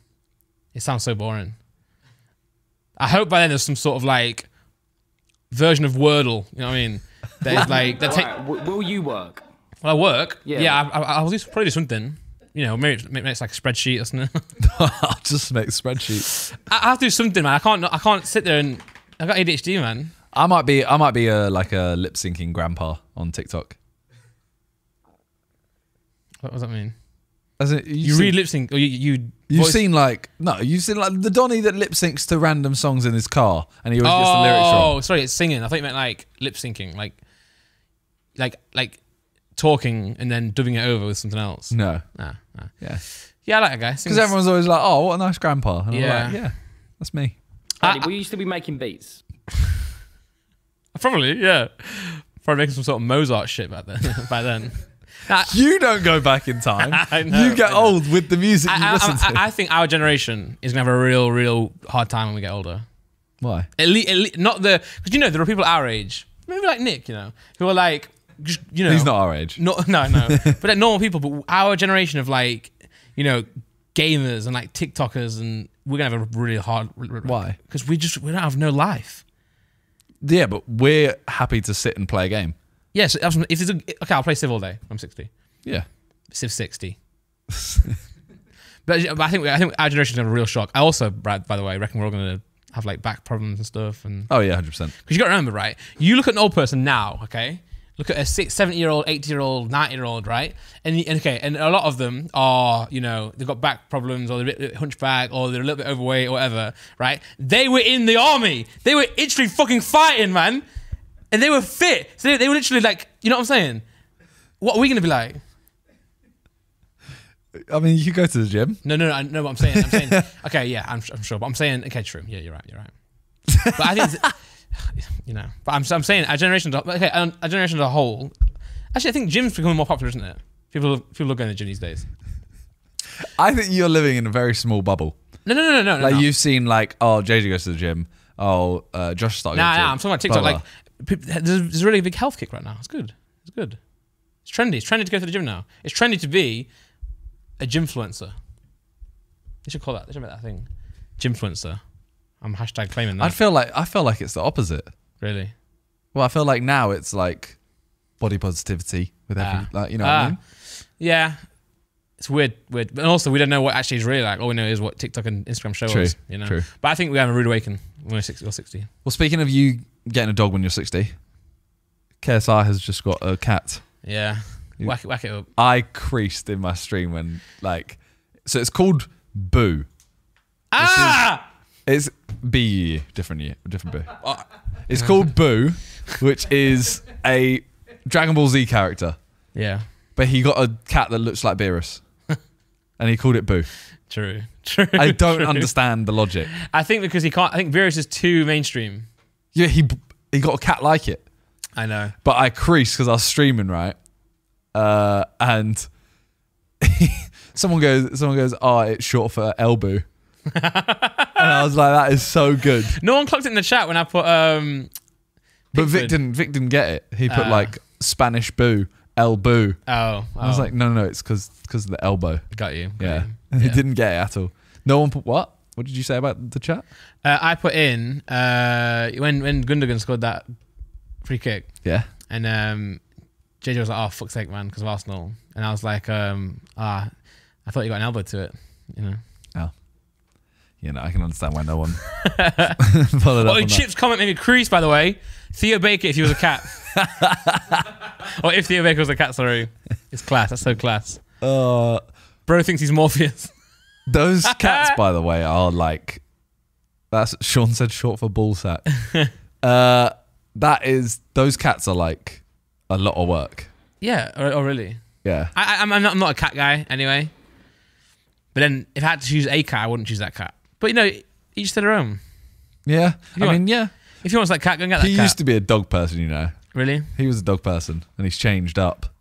It sounds so boring. I hope by then there's some sort of like version of Wordle. You know what I mean? That is like that take. Right, will you work? Well, I work. Yeah, Yeah. I, I, I'll do, probably do something. You know, maybe, it's- maybe it's like a spreadsheet or something. I'll just make spreadsheets. I I have to do something, man. I can't. I can't sit there and. I got ADHD, man. I might be I might be a like a lip syncing grandpa on TikTok. What does that mean? As in, You seen- read lip sync, or you you. You've voice- seen like no, you've seen like the Donny that lip syncs to random songs in his car, and he always gets the lyrics Oh, sorry, it's singing. I thought you meant like lip syncing, like, like, like talking and then dubbing it over with something else. No, Nah, nah. yeah, Yeah, I like that guy. because Sings- everyone's always like, "Oh, what a nice grandpa." And I'm Yeah. like, yeah, that's me. Daddy, I- will you still be making beats? probably, yeah, probably making some sort of Mozart shit back then. by then, Nah, You don't go back in time. Know, you get old with the music you I, listen I, to. I, I think our generation is gonna have a real, real hard time when we get older. Why? At least, at least not the because you know there are people our age, maybe like Nick, you know, who are like, just, you know, He's not our age. No, no, no. but like normal people, but our generation of like, you know, gamers and like TikTokers, and we're gonna have a really hard. Why? Because we just we don't have no life. Yeah, but we're happy to sit and play a game. Yes, if it's a, okay, I'll play Civ all day. I'm 60. Yeah. Civ 60. but, but I think I think our generation's gonna have a real shock. I also, Brad, by the way, reckon we're all gonna have like back problems and stuff, and Oh yeah, hundred percent. Because you got to remember, right? You look at an old person now, okay? Look at a six, 70 year old, 80 year old, 90 year old, right? And, and okay, and a lot of them are, you know, they've got back problems or they're a bit hunchback or they're a little bit overweight or whatever, right? They were in the army. They were literally fucking fighting, man. And they were fit. So they, they were literally like, you know what I'm saying? What are we going to be like? I mean, you go to the gym. No, no, no, I know what I'm saying. I'm saying, okay, yeah, I'm, I'm sure. But I'm saying, okay, true. Yeah, you're right. You're right. But I think, you know, but I'm, I'm saying our generation, okay, um, our generation as a whole. Actually, I think gym's becoming more popular, isn't it? People, people are going to the gym these days. I think you're living in a very small bubble. No, no, no, no, no. Like no. you've seen, like, oh, JJ goes to the gym. Oh, uh, Josh started. Nah, nah, I'm talking about. TikTok. Blah, Like, peop- there's, there's a really big health kick right now. It's good. It's good. It's trendy. It's trendy to go to the gym now. It's trendy to be a gymfluencer. They should call that. They should make that a thing. Gymfluencer. I'm hashtag claiming that. I'd feel like I feel like it's the opposite. really. Well, I feel like now it's like body positivity with every, Ah. like, you know what Ah. I mean? Yeah. It's weird, weird. And also, we don't know what actually is really like. All we know is what TikTok and Instagram show True, us. You know. true. But I think we have a rude awakening when we're 60 or 60. Well, speaking of you getting a dog when you're 60, KSI has just got a cat. Yeah. Whack it, whack it up. I creased in my stream when, like, so it's called Buu. Ah! It's B U, different year, different Buu. It's called Buu, which is a Dragon Ball Z character, Yeah. but he got a cat that looks like Beerus, and he called it Buu. True. True. I don't true. understand the logic. I think because he can't. I think Beerus is too mainstream. Yeah, he he got a cat like it, I know. but I creased because I was streaming right, uh, and someone goes, someone goes, oh, it's short for elbow, and I was like, that is so good. No one clocked it in the chat when I put. um But Vic didn't, Vic didn't get it. He put Ah. like Spanish boo, el boo. Oh. I was oh, like, no, no, no, it's because because of the elbow. got you. got Yeah. you. he didn't get it at all. No one put what? What did you say about the chat? Uh, I put in uh, when when Gundogan scored that free kick, Yeah. and um, JJ was like, "Oh fuck's sake, man," because of Arsenal, and I was like, um, "Ah, I thought you got an elbow to it," you know. Oh. You know, I can understand why no one followed up Oh, on that. Chip's comment made me crease, by the way. Theo Baker, if he was a cat, or if Theo Baker was a cat, sorry, it's class. That's so class. Uh, Bro thinks he's Morpheus. Those cats, by the way, are like, that's, Sean said short for ball sack. uh, that is, those cats are like a lot of work. Yeah. Oh, oh really? Yeah. I, I'm, not, I'm not a cat guy anyway. But then, if I had to choose a cat, I wouldn't choose that cat. But you know, each to their own. Yeah, I want- mean, yeah. If you want that cat, go and get that He cat. He used to be a dog person, you know. really? He was a dog person, and he's changed up.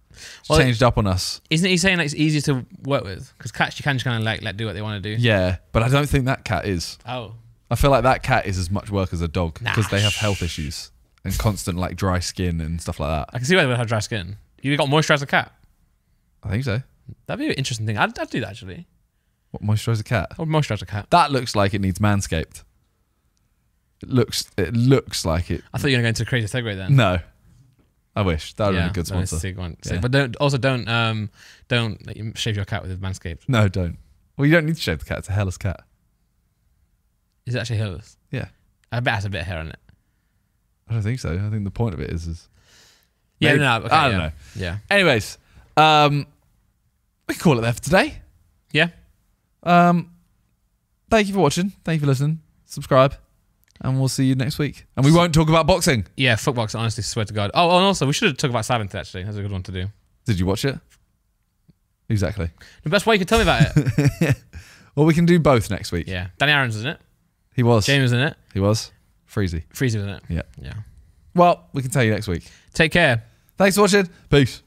Well, changed up on us. Isn't he saying like it's easier to work with? Because cats you can just kind of like let do what they want to do. Yeah, but I don't think that cat is. Oh, I feel like that cat is as much work as a dog Nah, because they have health issues and constant like dry skin and stuff like that. I can see why they would have dry skin. You got moisturize a cat. I think so. That'd be an interesting thing. I'd, I'd do that actually. What moisturize a cat? Would moisturize a cat. That looks like it needs manscaped. It looks. It looks like it. I thought you were going to go into crazy segue then. No, I wish that would yeah, have been a good sponsor. sick one. Sick. Yeah. But don't also don't um don't let you shave your cat with a manscaped. No, don't. Well, you don't need to shave the cat. It's a hairless cat. Is it actually hairless? Yeah, I bet it has a bit of hair on it. I don't think so. I think the point of it is. is Yeah, Maybe- no, okay, I don't yeah. know. Yeah, Anyways, um, we can call it there for today. yeah. Um, thank you for watching. Thank you for listening. Subscribe, and we'll see you next week. And we won't talk about boxing. Yeah, Footbox, honestly, swear to God. Oh, and also, we should have talked about Silent actually. That's a good one to do. Did you watch it? Exactly. The best way you could tell me about it. Well, we can do both next week. yeah. Danny Aarons in it. He was. James in it. He was. Freezy. Freezy in it. Yeah. Yeah. Well, we can tell you next week. Take care. Thanks for watching. Peace.